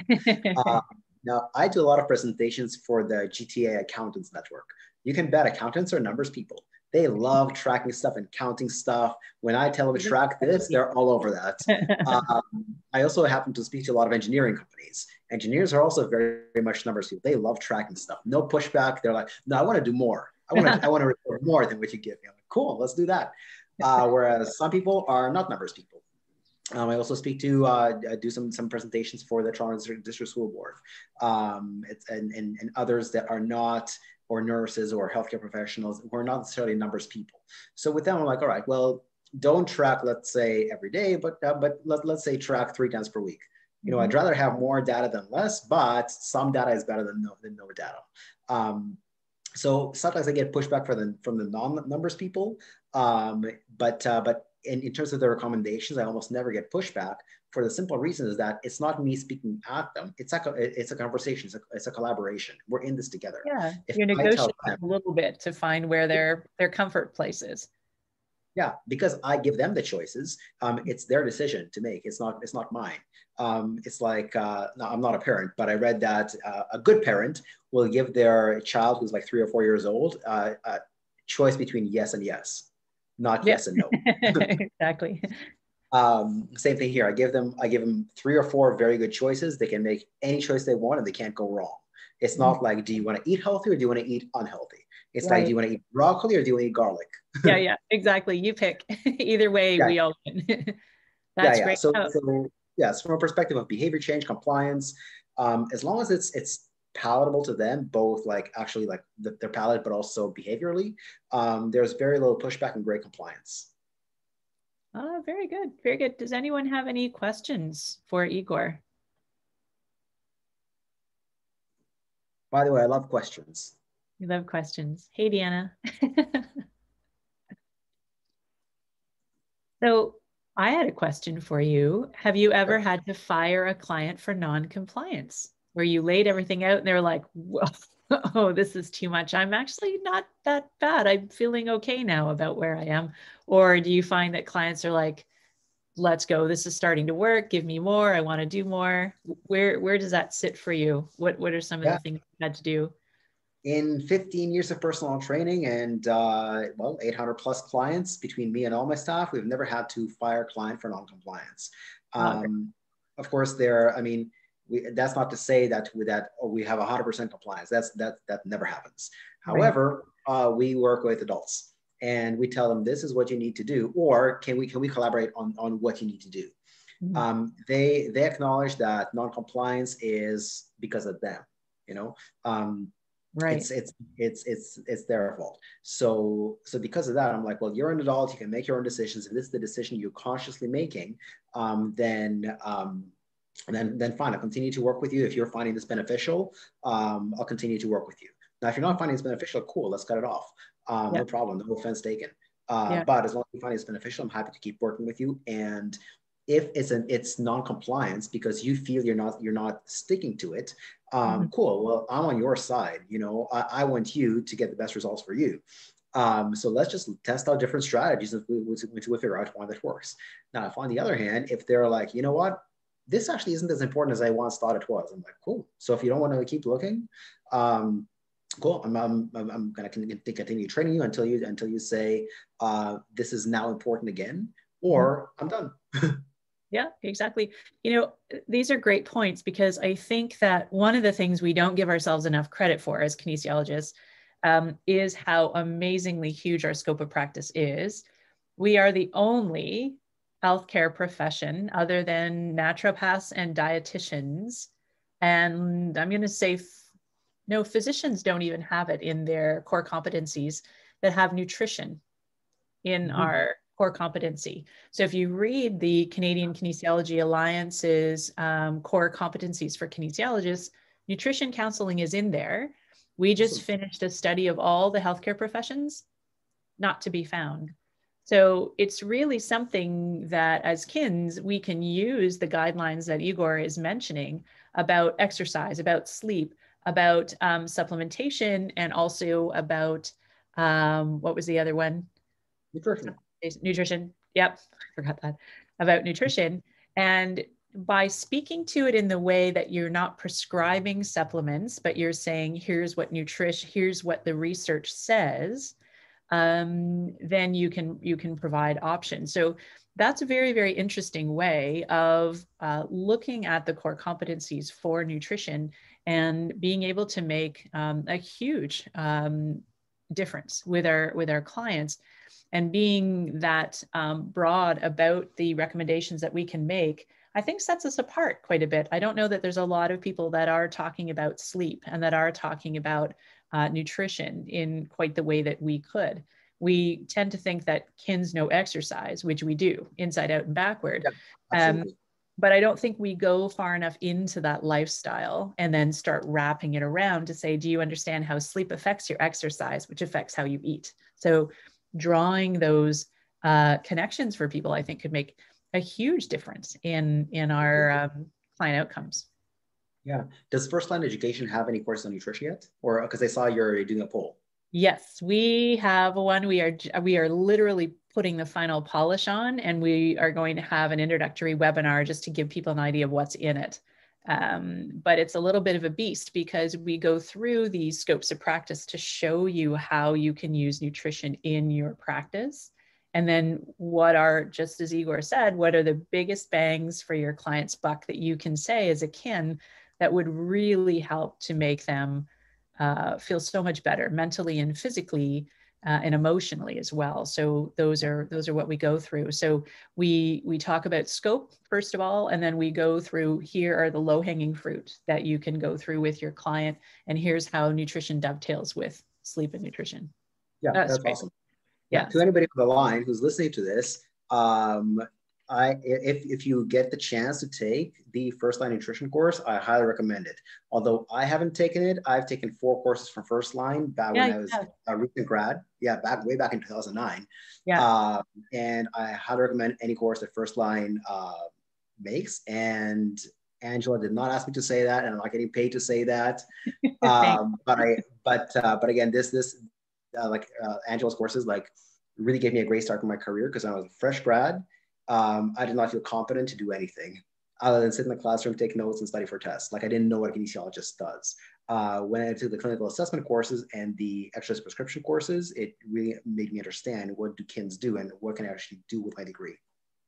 uh, now, I do a lot of presentations for the GTA Accountants Network. You can bet accountants are numbers people. They love tracking stuff and counting stuff. When I tell them to track this, they're all over that. Um, I also happen to speak to a lot of engineering companies. Engineers are also very, very much numbers people. They love tracking stuff. No pushback. They're like, no, I want to do more. I want to, I want to report more than what you give me. I'm like, cool, let's do that. Uh, whereas some people are not numbers people. Um, I also speak to uh, do some some presentations for the Toronto District School Board, um, and, and and others that are not or nurses or healthcare professionals who are not necessarily numbers people. So with them, I'm like, all right, well, don't track, let's say every day, but uh, but let, let's say track three times per week. You know, mm-hmm. I'd rather have more data than less, but some data is better than no, than no data. Um, so sometimes I get pushback from the from the non-numbers people, um, but uh, but in, in terms of the recommendations, I almost never get pushback for the simple reason is that it's not me speaking at them. It's a it's a conversation. It's a, it's a collaboration. We're in this together. Yeah, if you're negotiating them, a little bit to find where their their comfort place is. Yeah, because I give them the choices. Um, it's their decision to make. It's not it's not mine. Um, it's like uh, no, I'm not a parent, but I read that uh, a good parent will give their child who's like three or four years old uh, a choice between yes and yes, not yes and no. exactly. Um, same thing here. I give them I give them three or four very good choices. They can make any choice they want, and they can't go wrong. It's not mm-hmm. like, do you want to eat healthy or do you want to eat unhealthy? It's right. like, do you want to eat broccoli or do you want to eat garlic? yeah, yeah, exactly. You pick. Either way, yeah. we all win. That's yeah, yeah. great. So, so, yes, from a perspective of behavior change, compliance, um, as long as it's it's palatable to them, both like actually like the, their palate, but also behaviorally, um, there's very little pushback and great compliance. Oh, very good. Very good. Does anyone have any questions for Igor? By the way, I love questions. You love questions. Hey, Deanna. so I had a question for you. Have you ever had to fire a client for non-compliance where you laid everything out and they're like, oh, this is too much. I'm actually not that bad. I'm feeling okay now about where I am. Or do you find that clients are like, let's go, this is starting to work, give me more, I want to do more. Where where does that sit for you? What what are some of yeah. the things you had to do? In 15 years of personal training and uh, well, 800 plus clients between me and all my staff, we've never had to fire a client for non-compliance. Um, okay. Of course, there. I mean, we, that's not to say that with that oh, we have 100% compliance. That's that that never happens. However, uh, we work with adults and we tell them this is what you need to do, or can we can we collaborate on on what you need to do? Mm-hmm. Um, they they acknowledge that non-compliance is because of them. You know, um, right? It's it's it's it's it's their fault. So so because of that, I'm like, well, you're an adult. You can make your own decisions. If this is the decision you're consciously making, um, then um, and then, then fine, I'll continue to work with you. If you're finding this beneficial, um, I'll continue to work with you. Now, if you're not finding this beneficial, cool, let's cut it off. Um, No problem, no offense taken. Uh, yeah. But as long as you find it's beneficial, I'm happy to keep working with you. And if it's an it's non-compliance because you feel you're not you're not sticking to it, um, mm-hmm. cool. Well, I'm on your side. You know, I, I, want you to get the best results for you. Um, so let's just test out different strategies and we, we, we figure out one that works. Now, if on the other hand, if they're like, you know what, this actually isn't as important as I once thought it was. I'm like, cool. So if you don't want to keep looking, um, cool. I'm, I'm, I'm going to continue training you until you until you say uh, this is now important again, or I'm done. yeah, exactly. You know, these are great points because I think that one of the things we don't give ourselves enough credit for as kinesiologists um, is how amazingly huge our scope of practice is. We are the only healthcare profession other than naturopaths and dietitians. And I'm going to say, f- no, physicians don't even have it in their core competencies that have nutrition in mm-hmm. our core competency. So if you read the Canadian Kinesiology Alliance's um, core competencies for kinesiologists, nutrition counseling is in there. We just finished a study of all the healthcare professions, not to be found. So it's really something that as kins, we can use the guidelines that Igor is mentioning about exercise, about sleep, about um, supplementation, and also about um, what was the other one? nutrition. Nutrition. Yep, I forgot that about nutrition. And by speaking to it in the way that you're not prescribing supplements, but you're saying, here's what nutrition, here's what the research says, um, then you can you can provide options. So that's a very very interesting way of uh, looking at the core competencies for nutrition and being able to make um, a huge um, difference with our with our clients and being that um, broad about the recommendations that we can make i think sets us apart quite a bit i don't know that there's a lot of people that are talking about sleep and that are talking about uh, nutrition in quite the way that we could. We tend to think that kins know exercise which we do inside out and backward. Yeah, um, but i don't think we go far enough into that lifestyle and then start wrapping it around to say do you understand how sleep affects your exercise which affects how you eat? So drawing those uh, connections for people, I think could make a huge difference in in our um, client outcomes. Yeah. Does First Line Education have any courses on nutrition yet, or because I saw you're doing a poll? Yes, we have one. We are we are literally putting the final polish on, and we are going to have an introductory webinar just to give people an idea of what's in it. Um, but it's a little bit of a beast because we go through these scopes of practice to show you how you can use nutrition in your practice. And then what are, just as Igor said, what are the biggest bangs for your client's buck that you can say is a kin that would really help to make them uh, feel so much better mentally and physically uh, and emotionally as well. So those are those are what we go through. So we we talk about scope first of all, and then we go through here are the low hanging fruit that you can go through with your client, and here's how nutrition dovetails with sleep and nutrition. Yeah, that's, that's awesome. Yeah. To anybody on the line who's listening to this, um, I if if you get the chance to take the first line nutrition course, I highly recommend it. Although I haven't taken it, I've taken four courses from First Line back yeah, when I was yeah. a recent grad. Yeah, back way back in 2009. Yeah. Uh, and I highly recommend any course that First Line uh, makes. And Angela did not ask me to say that, and I'm not getting paid to say that. um, but I but uh, but again, this this uh, like uh, Angela's courses like really gave me a great start in my career because I was a fresh grad um, I did not feel competent to do anything other than sit in the classroom, take notes, and study for tests. Like I didn't know what a kinesiologist does. Uh, when I took the clinical assessment courses and the exercise prescription courses, it really made me understand what do kins do and what can I actually do with my degree.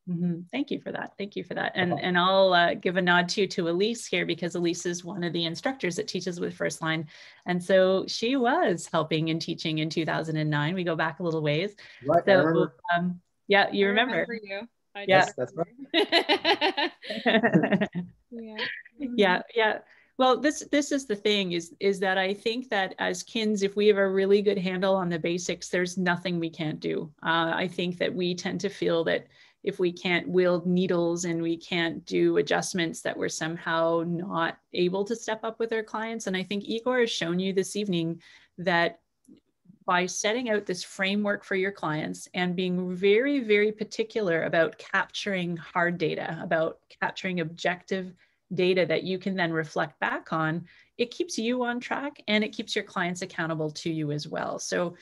Mm-hmm. Thank you for that. Thank you for that. And and I'll uh, give a nod too to Elise here because Elise is one of the instructors that teaches with First Line, and so she was helping and teaching in 2009. We go back a little ways. Right, so um, yeah, you remember. remember you. I yes, that's right. yeah. yeah, yeah. Well, this this is the thing is is that I think that as kins, if we have a really good handle on the basics, there's nothing we can't do. Uh, I think that we tend to feel that if we can't wield needles and we can't do adjustments that we're somehow not able to step up with our clients. And I think Igor has shown you this evening that by setting out this framework for your clients and being very, very particular about capturing hard data, about capturing objective data that you can then reflect back on, it keeps you on track and it keeps your clients accountable to you as well. So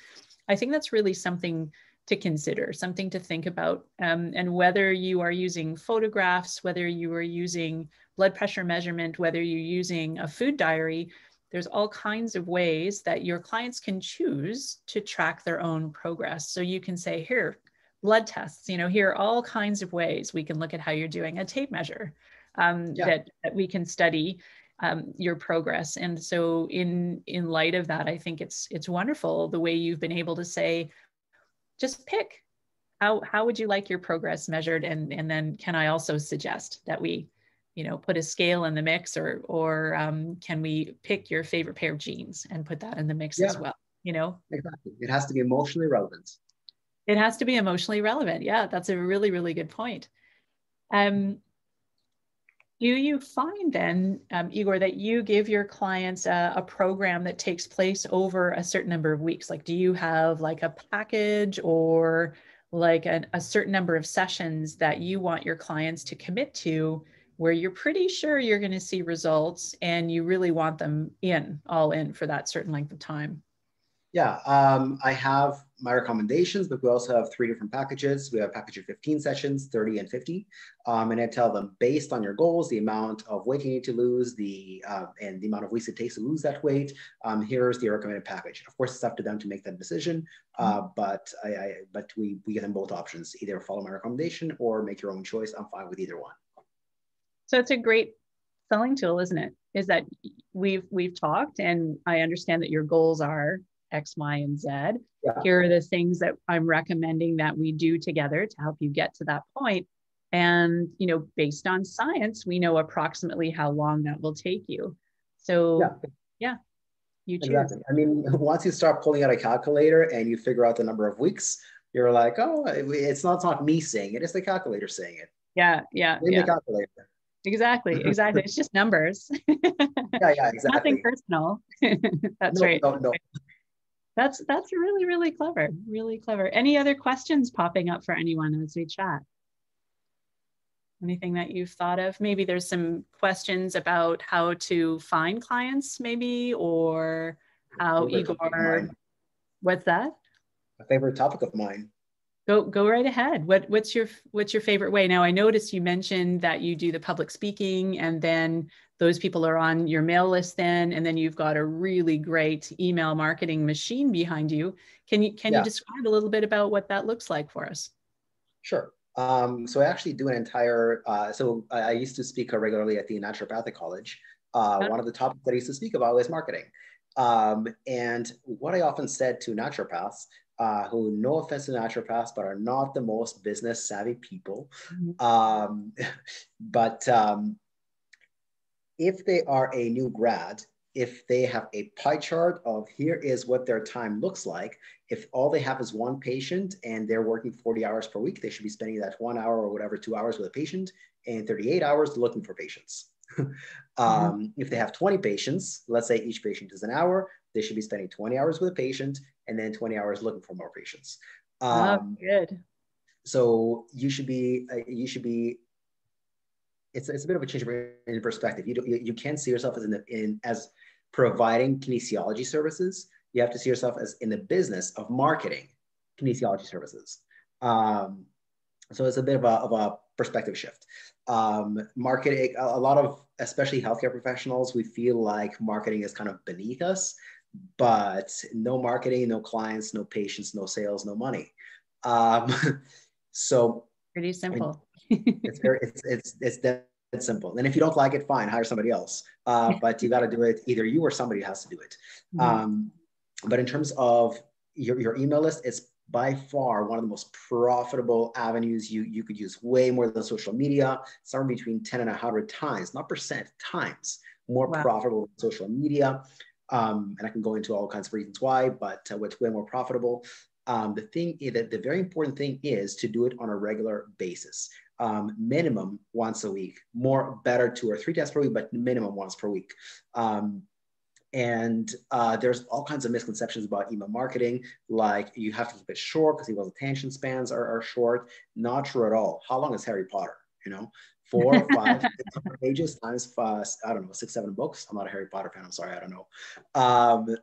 I think that's really something to consider, something to think about. Um, and whether you are using photographs, whether you are using blood pressure measurement, whether you're using a food diary, there's all kinds of ways that your clients can choose to track their own progress. So you can say, here, blood tests, you know, here are all kinds of ways we can look at how you're doing a tape measure um, yeah. that, that we can study um, your progress. And so in, in light of that, I think it's, it's wonderful the way you've been able to say, just pick how, how would you like your progress measured? And, and then can I also suggest that we you know put a scale in the mix or or um, can we pick your favorite pair of jeans and put that in the mix yeah. as well you know? Exactly. It has to be emotionally relevant. It has to be emotionally relevant. Yeah that's a really really good point. Um do you find then um, igor that you give your clients a, a program that takes place over a certain number of weeks? Like do you have like a package or like a, a certain number of sessions that you want your clients to commit to where you're pretty sure you're going to see results and you really want them in all in for that certain length of time Yeah, um, I have my recommendations, but we also have three different packages. We have a package of 15 sessions, 30 and 50. Um, and I tell them based on your goals, the amount of weight you need to lose, the uh, and the amount of weeks it takes to lose that weight. Um, here's the recommended package. Of course, it's up to them to make that decision. Uh, mm-hmm. but I, I, but we we give them both options: either follow my recommendation or make your own choice. I'm fine with either one. So it's a great selling tool, isn't it? Is that we've we've talked, and I understand that your goals are X, Y, and Z. Yeah. Here are the things that I'm recommending that we do together to help you get to that point. And, you know, based on science, we know approximately how long that will take you. So, yeah, yeah you choose. Exactly. I mean, once you start pulling out a calculator and you figure out the number of weeks, you're like, oh, it's not, it's not me saying it, it's the calculator saying it. Yeah, yeah. yeah. The calculator. Exactly, exactly. it's just numbers. yeah, yeah, exactly. Nothing personal. That's no, right. No, no. That's that's really really clever. Really clever. Any other questions popping up for anyone as we chat? Anything that you've thought of? Maybe there's some questions about how to find clients, maybe, or how Igor. What's that? A favorite topic of mine. Go go right ahead. What what's your what's your favorite way? Now I noticed you mentioned that you do the public speaking and then those people are on your mail list then and then you've got a really great email marketing machine behind you. Can you can yeah. you describe a little bit about what that looks like for us? Sure. Um, so I actually do an entire, uh, so I, I, used to speak regularly at the Naturopathic College. Uh, one of the topics that I used to speak about was marketing. Um, and what I often said to naturopaths uh, who, no offense to naturopaths, but are not the most business savvy people. Mm-hmm. Um, but um, if they are a new grad, if they have a pie chart of here is what their time looks like, if all they have is one patient and they're working 40 hours per week, they should be spending that one hour or whatever, two hours with a patient and 38 hours looking for patients. um, mm-hmm. If they have 20 patients, let's say each patient is an hour, they should be spending 20 hours with a patient and then 20 hours looking for more patients. Oh, um, oh, good. So you should be, uh, you should be, it's, it's a bit of a change in perspective. You, do, you, you can't see yourself as in, the, in as providing kinesiology services. You have to see yourself as in the business of marketing kinesiology services. Um, so it's a bit of a, of a perspective shift. Um, marketing, a, a lot of, especially healthcare professionals, we feel like marketing is kind of beneath us but no marketing, no clients, no patients, no sales, no money. Um, so pretty simple. it's very, it's, it's, it's that simple. And if you don't like it, fine, hire somebody else. Uh, but you got to do it. Either you or somebody has to do it. Mm-hmm. Um, but in terms of your, your email list, it's by far one of the most profitable avenues you, you could use way more than social media, somewhere between 10 and 100 times, not percent, times more wow. profitable than social media. Um, and I can go into all kinds of reasons why, but uh, what's way more profitable. Um, the thing is that the very important thing is to do it on a regular basis. Um, minimum once a week, more better two or three tests per week, but minimum once per week. Um, and uh, there's all kinds of misconceptions about email marketing, like you have to keep it short because people's attention spans are, are short. Not true at all. How long is Harry Potter? You know, four, five, pages times five, I don't know, six, seven books. I'm not a Harry Potter fan. I'm sorry, I don't know. Um,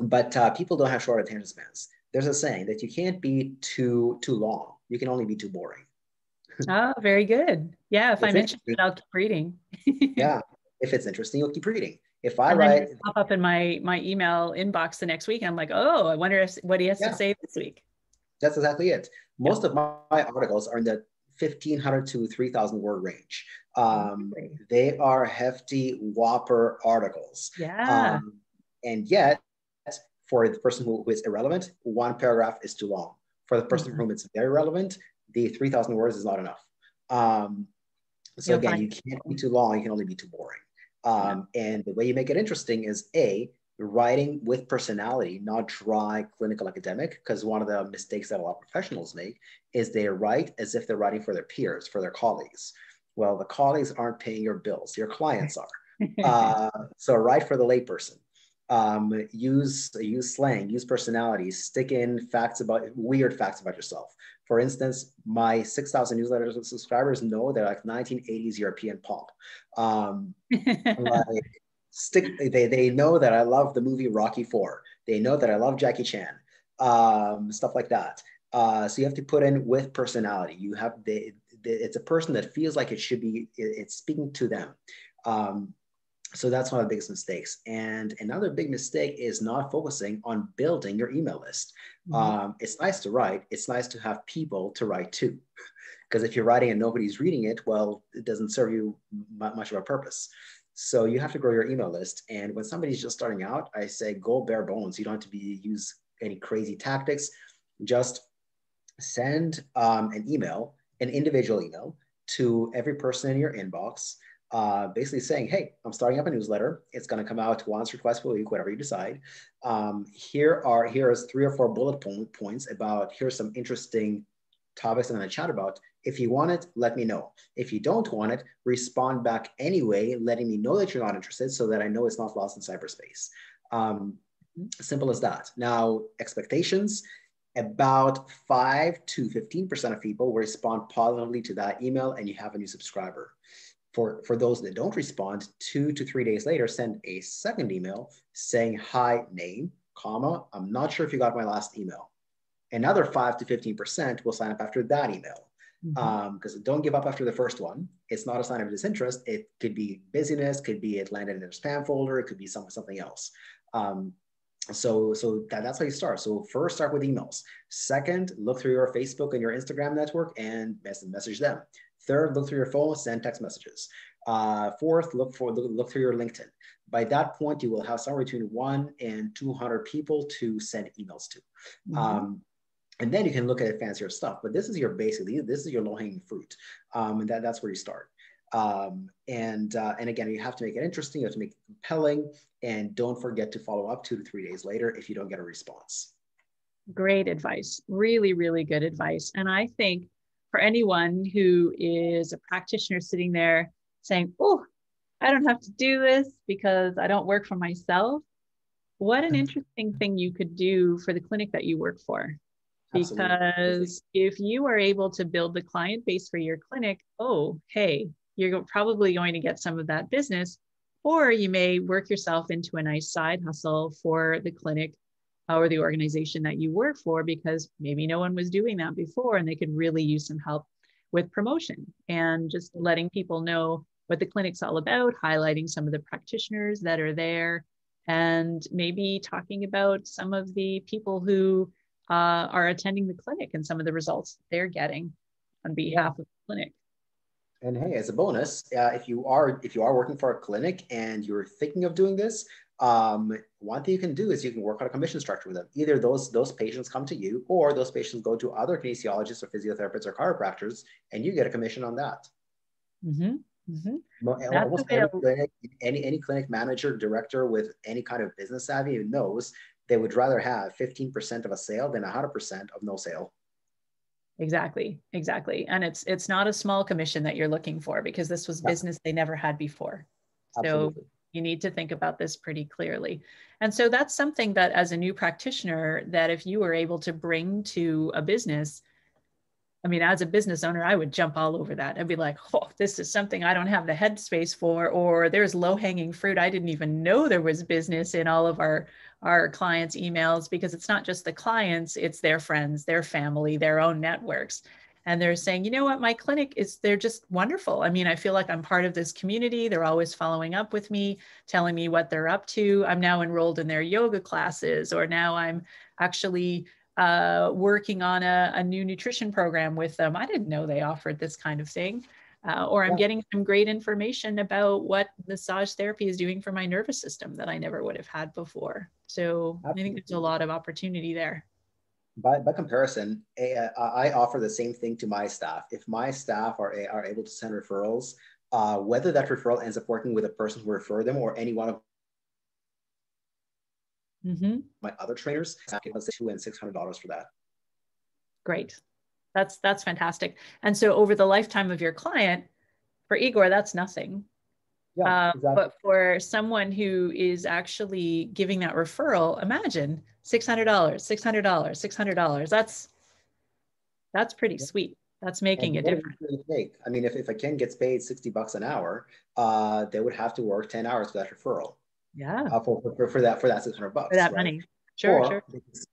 but uh, people don't have short attention spans. There's a saying that you can't be too too long. You can only be too boring. oh, very good. Yeah, if I mention it, I'll keep reading. yeah, if it's interesting, you'll keep reading. If I write, pop up in my my email inbox the next week, and I'm like, oh, I wonder if, what he has yeah. to say this week. That's exactly it. Most yeah. of my, my articles are in the 1500 to 3000 word range. Um, they are hefty whopper articles. Yeah. Um, and yet, for the person who, who is irrelevant, one paragraph is too long. For the person mm-hmm. whom it's very relevant, the 3000 words is not enough. Um, so You'll again, you can't be too long, you can only be too boring. Um, yeah. And the way you make it interesting is A, writing with personality, not dry clinical academic, because one of the mistakes that a lot of professionals make is they write as if they're writing for their peers, for their colleagues. Well, the colleagues aren't paying your bills, your clients are. uh, so write for the layperson. Um, use use slang, use personalities, stick in facts about weird facts about yourself. For instance, my 6,000 newsletters subscribers know they're like 1980s European pop. Um, like stick. They they know that I love the movie Rocky Four. They know that I love Jackie Chan, um, stuff like that. Uh, so you have to put in with personality. You have the, the, it's a person that feels like it should be. It, it's speaking to them. Um, so that's one of the biggest mistakes. And another big mistake is not focusing on building your email list. Mm-hmm. Um, it's nice to write. It's nice to have people to write to, because if you're writing and nobody's reading it, well, it doesn't serve you much of a purpose. So you have to grow your email list. And when somebody's just starting out, I say go bare bones. You don't have to be use any crazy tactics. Just send um, an email, an individual email to every person in your inbox, uh, basically saying, hey, I'm starting up a newsletter. It's going to come out once or twice per week, whatever you decide. Um, here are here is three or four bullet point points about here's some interesting topics I'm going to chat about. If you want it, let me know. If you don't want it, respond back anyway, letting me know that you're not interested so that I know it's not lost in cyberspace. Um, simple as that. Now, expectations about 5 to 15% of people will respond positively to that email and you have a new subscriber. For, for those that don't respond, two to three days later, send a second email saying, hi, name, comma, I'm not sure if you got my last email. Another 5 to 15% will sign up after that email because mm-hmm. um, don't give up after the first one. It's not a sign of disinterest. It could be busyness, could be it landed in a spam folder, it could be some, something else. Um, so so that, that's how you start. So first start with emails. Second, look through your Facebook and your Instagram network and message them. Third, look through your phone, send text messages. Uh, fourth, look for look through your LinkedIn. By that point, you will have somewhere between one and 200 people to send emails to. Mm-hmm. Um, and then you can look at fancier stuff. But this is your basically this is your low hanging fruit, um, and that, that's where you start. Um, and uh, and again, you have to make it interesting. You have to make it compelling, and don't forget to follow up two to three days later if you don't get a response. Great advice, really, really good advice. And I think for anyone who is a practitioner sitting there saying, "Oh, I don't have to do this because I don't work for myself," what an mm-hmm. interesting thing you could do for the clinic that you work for because Absolutely. if you are able to build the client base for your clinic, oh, hey, you're probably going to get some of that business, or you may work yourself into a nice side hustle for the clinic or the organization that you work for because maybe no one was doing that before and they could really use some help with promotion and just letting people know what the clinic's all about, highlighting some of the practitioners that are there, and maybe talking about some of the people who uh, are attending the clinic and some of the results they're getting on behalf of the clinic. And hey, as a bonus, uh, if you are if you are working for a clinic and you're thinking of doing this, um, one thing you can do is you can work on a commission structure with them. Either those those patients come to you, or those patients go to other kinesiologists or physiotherapists or chiropractors, and you get a commission on that. Mm-hmm. Mm-hmm. Almost every clinic, any any clinic manager, director with any kind of business savvy knows they would rather have 15% of a sale than 100% of no sale. Exactly, exactly. And it's it's not a small commission that you're looking for because this was business they never had before. Absolutely. So you need to think about this pretty clearly. And so that's something that as a new practitioner that if you were able to bring to a business I mean, as a business owner, I would jump all over that. I'd be like, oh, this is something I don't have the headspace for, or there's low hanging fruit. I didn't even know there was business in all of our, our clients' emails because it's not just the clients, it's their friends, their family, their own networks. And they're saying, you know what, my clinic is, they're just wonderful. I mean, I feel like I'm part of this community. They're always following up with me, telling me what they're up to. I'm now enrolled in their yoga classes, or now I'm actually uh, working on a, a, new nutrition program with them. I didn't know they offered this kind of thing. Uh, or I'm yeah. getting some great information about what massage therapy is doing for my nervous system that I never would have had before. So Absolutely. I think there's a lot of opportunity there. By, by comparison, I offer the same thing to my staff. If my staff are, are able to send referrals, uh, whether that referral ends up working with a person who referred them or any one of Mm-hmm. My other trainers give us two and six hundred dollars for that. Great, that's that's fantastic. And so over the lifetime of your client, for Igor, that's nothing. Yeah, uh, exactly. But for someone who is actually giving that referral, imagine six hundred dollars, six hundred dollars, six hundred dollars. That's that's pretty yeah. sweet. That's making and a difference. I mean, if, if a kin gets paid 60 bucks an hour, uh, they would have to work 10 hours for that referral. Yeah. Uh, for, for, for that for that 600 bucks. For that right? money. Sure, or sure.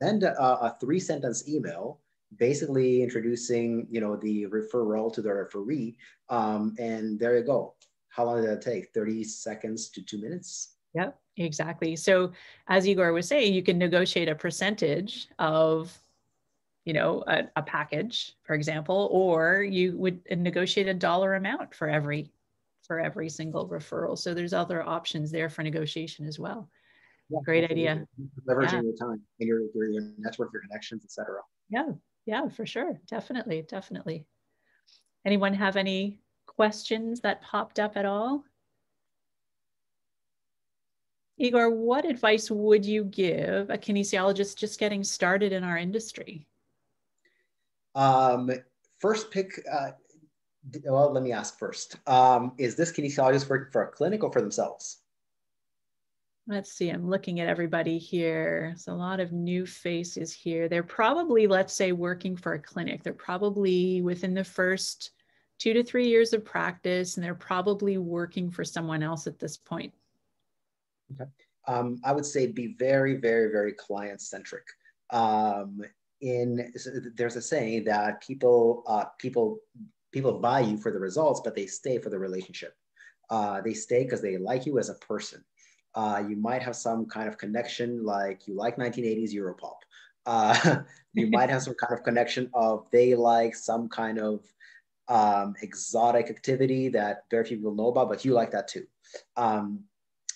send a, a three sentence email basically introducing you know the referral to the referee um, and there you go how long did that take 30 seconds to two minutes yep exactly so as igor was saying you can negotiate a percentage of you know a, a package for example or you would negotiate a dollar amount for every for every single referral so there's other options there for negotiation as well yeah, great idea leveraging yeah. your time and your, your, your network your connections etc yeah yeah, for sure. Definitely, definitely. Anyone have any questions that popped up at all? Igor, what advice would you give a kinesiologist just getting started in our industry? Um, first pick, uh, well, let me ask first. Um, is this kinesiologist working for a clinic or for themselves? Let's see, I'm looking at everybody here. There's a lot of new faces here. They're probably, let's say, working for a clinic. They're probably within the first two to three years of practice, and they're probably working for someone else at this point. Okay. Um, I would say be very, very, very client centric. Um, in there's a saying that people, uh, people, people buy you for the results, but they stay for the relationship. Uh, they stay because they like you as a person. Uh, you might have some kind of connection, like you like 1980s Europop. Uh, you might have some kind of connection of they like some kind of um, exotic activity that very few people know about, but you like that too. Um,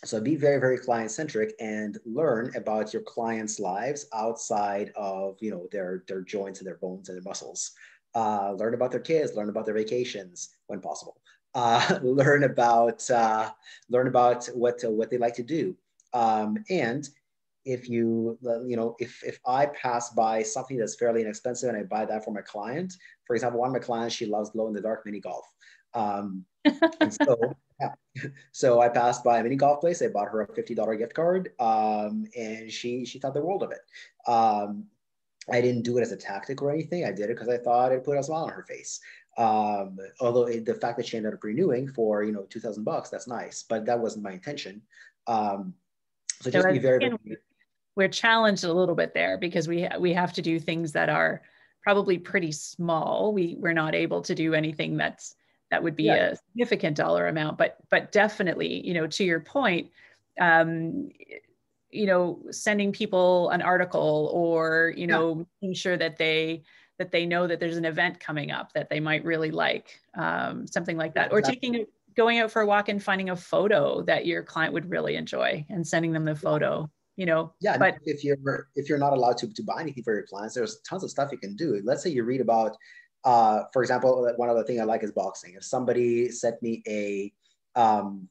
so be very, very client centric and learn about your clients' lives outside of you know their their joints and their bones and their muscles. Uh, learn about their kids, learn about their vacations when possible uh, learn about uh, learn about what uh, what they like to do. Um, and if you you know if if I pass by something that's fairly inexpensive and I buy that for my client, for example, one of my clients she loves glow in the dark mini golf. Um, and so yeah. so I passed by a mini golf place. I bought her a fifty dollar gift card, um, and she she thought the world of it. Um, I didn't do it as a tactic or anything. I did it because I thought it put a smile on her face. Um, although it, the fact that she ended up renewing for you know two thousand bucks, that's nice, but that wasn't my intention. Um, so just so be very, very. We're challenged a little bit there because we we have to do things that are probably pretty small. We we're not able to do anything that's that would be yeah. a significant dollar amount, but but definitely, you know, to your point, um, you know, sending people an article or you know, yeah. making sure that they that they know that there's an event coming up that they might really like, um, something like that, or taking going out for a walk and finding a photo that your client would really enjoy and sending them the photo. You know, yeah. But if you're if you're not allowed to to buy anything for your clients, there's tons of stuff you can do. Let's say you read about, uh, for example, one other thing I like is boxing. If somebody sent me a um,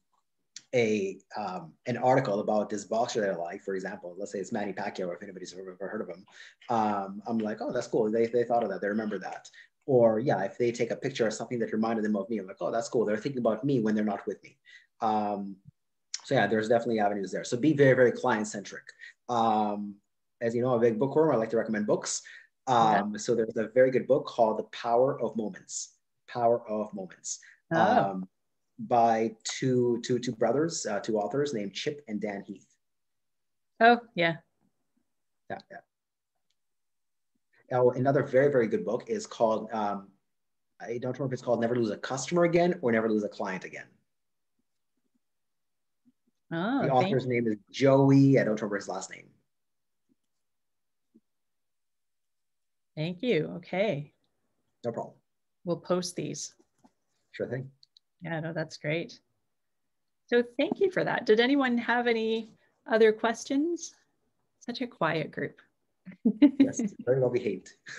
a um, an article about this boxer that I like, for example, let's say it's Manny Pacquiao, if anybody's ever, ever heard of him, um, I'm like, oh, that's cool. They, they thought of that. They remember that. Or yeah, if they take a picture of something that reminded them of me, I'm like, oh, that's cool. They're thinking about me when they're not with me. Um, so yeah, there's definitely avenues there. So be very, very client centric. Um, as you know, I'm a big bookworm. I like to recommend books. Um, So there's a very good book called The Power of Moments. Power of Moments. Oh. Um, by two two two brothers, uh, two authors named Chip and Dan Heath. Oh yeah. Yeah, yeah. Oh, another very very good book is called. Um, I don't remember if it's called "Never Lose a Customer Again" or "Never Lose a Client Again." Oh, the author's name is Joey. I don't remember his last name. Thank you. Okay. No problem. We'll post these. Sure thing. Yeah, no, that's great. So thank you for that. Did anyone have any other questions? Such a quiet group. yes, very well behaved.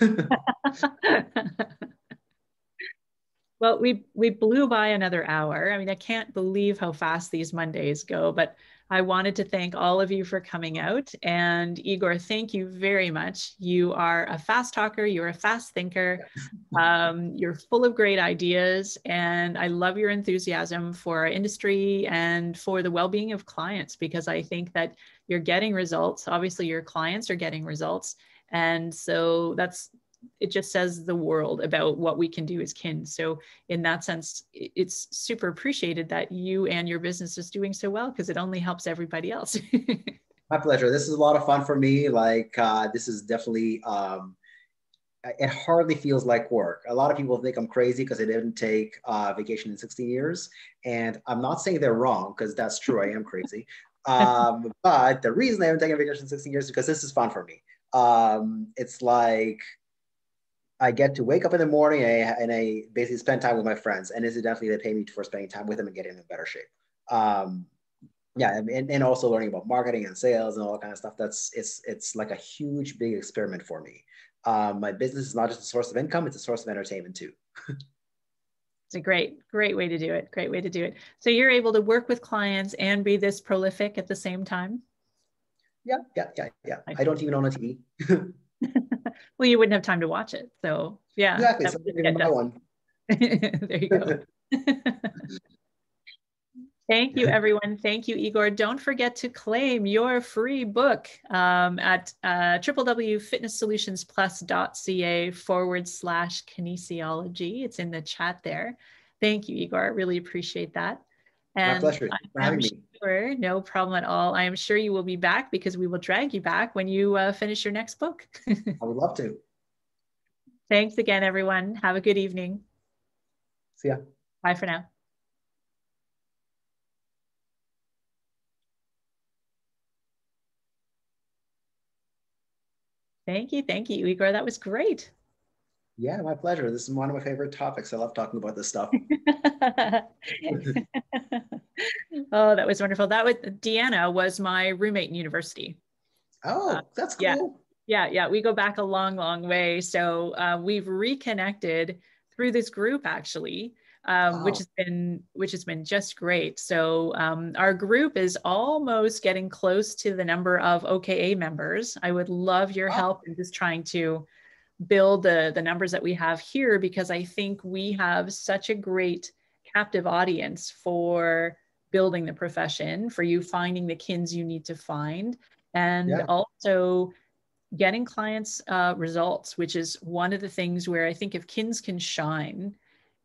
well, we we blew by another hour. I mean, I can't believe how fast these Mondays go, but I wanted to thank all of you for coming out. And Igor, thank you very much. You are a fast talker, you're a fast thinker, um, you're full of great ideas. And I love your enthusiasm for our industry and for the well being of clients because I think that you're getting results. Obviously, your clients are getting results. And so that's it just says the world about what we can do as kin so in that sense it's super appreciated that you and your business is doing so well because it only helps everybody else my pleasure this is a lot of fun for me like uh, this is definitely um, it hardly feels like work. A lot of people think I'm crazy because I didn't take uh, vacation in 16 years. And I'm not saying they're wrong because that's true. I am crazy. Um, but the reason I haven't taken vacation in 16 years is because this is fun for me. Um, it's like I get to wake up in the morning and I, and I, basically spend time with my friends. And incidentally, they pay me for spending time with them and getting in better shape. Um, yeah, and, and also learning about marketing and sales and all that kind of stuff. That's it's it's like a huge big experiment for me um, my business is not just a source of income, it's a source of entertainment too. it's a great, great way to do it. Great way to do it. So you're able to work with clients and be this prolific at the same time? Yeah, yeah, yeah, yeah. I, I don't even own a TV. well, you wouldn't have time to watch it. So yeah. Exactly. So one. there you go. Thank you, everyone. Thank you, Igor. Don't forget to claim your free book um, at uh, www.fitnesssolutionsplus.ca forward slash kinesiology. It's in the chat there. Thank you, Igor. I really appreciate that. And My pleasure. I'm sure, no problem at all. I am sure you will be back because we will drag you back when you uh, finish your next book. I would love to. Thanks again, everyone. Have a good evening. See ya. Bye for now. Thank you. Thank you, Igor. That was great. Yeah, my pleasure. This is one of my favorite topics. I love talking about this stuff. oh, that was wonderful. That was Deanna was my roommate in university. Oh, uh, that's cool. Yeah. Yeah, yeah, we go back a long, long way. So uh, we've reconnected through this group actually um, wow. which has been which has been just great. So um, our group is almost getting close to the number of OKA members. I would love your wow. help in just trying to build the the numbers that we have here because I think we have such a great captive audience for building the profession, for you finding the kins you need to find, and yeah. also getting clients uh, results, which is one of the things where I think if kins can shine,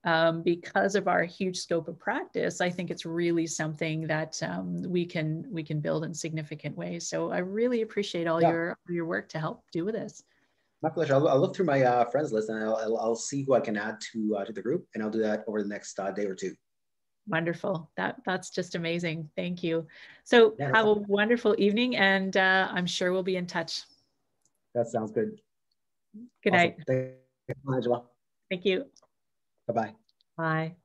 um, because of our huge scope of practice, I think it's really something that um, we can we can build in significant ways. So I really appreciate all yeah. your your work to help do with this. My pleasure. I'll, I'll look through my uh, friends list and I'll, I'll, I'll, see who I can add to uh, to the group, and I'll do that over the next uh, day or two. Wonderful. That that's just amazing. Thank you. So yeah, have a wonderful evening, and uh, I'm sure we'll be in touch. That sounds good. Good awesome. night. Thank you, Angela. Thank you. Bye-bye. Bye.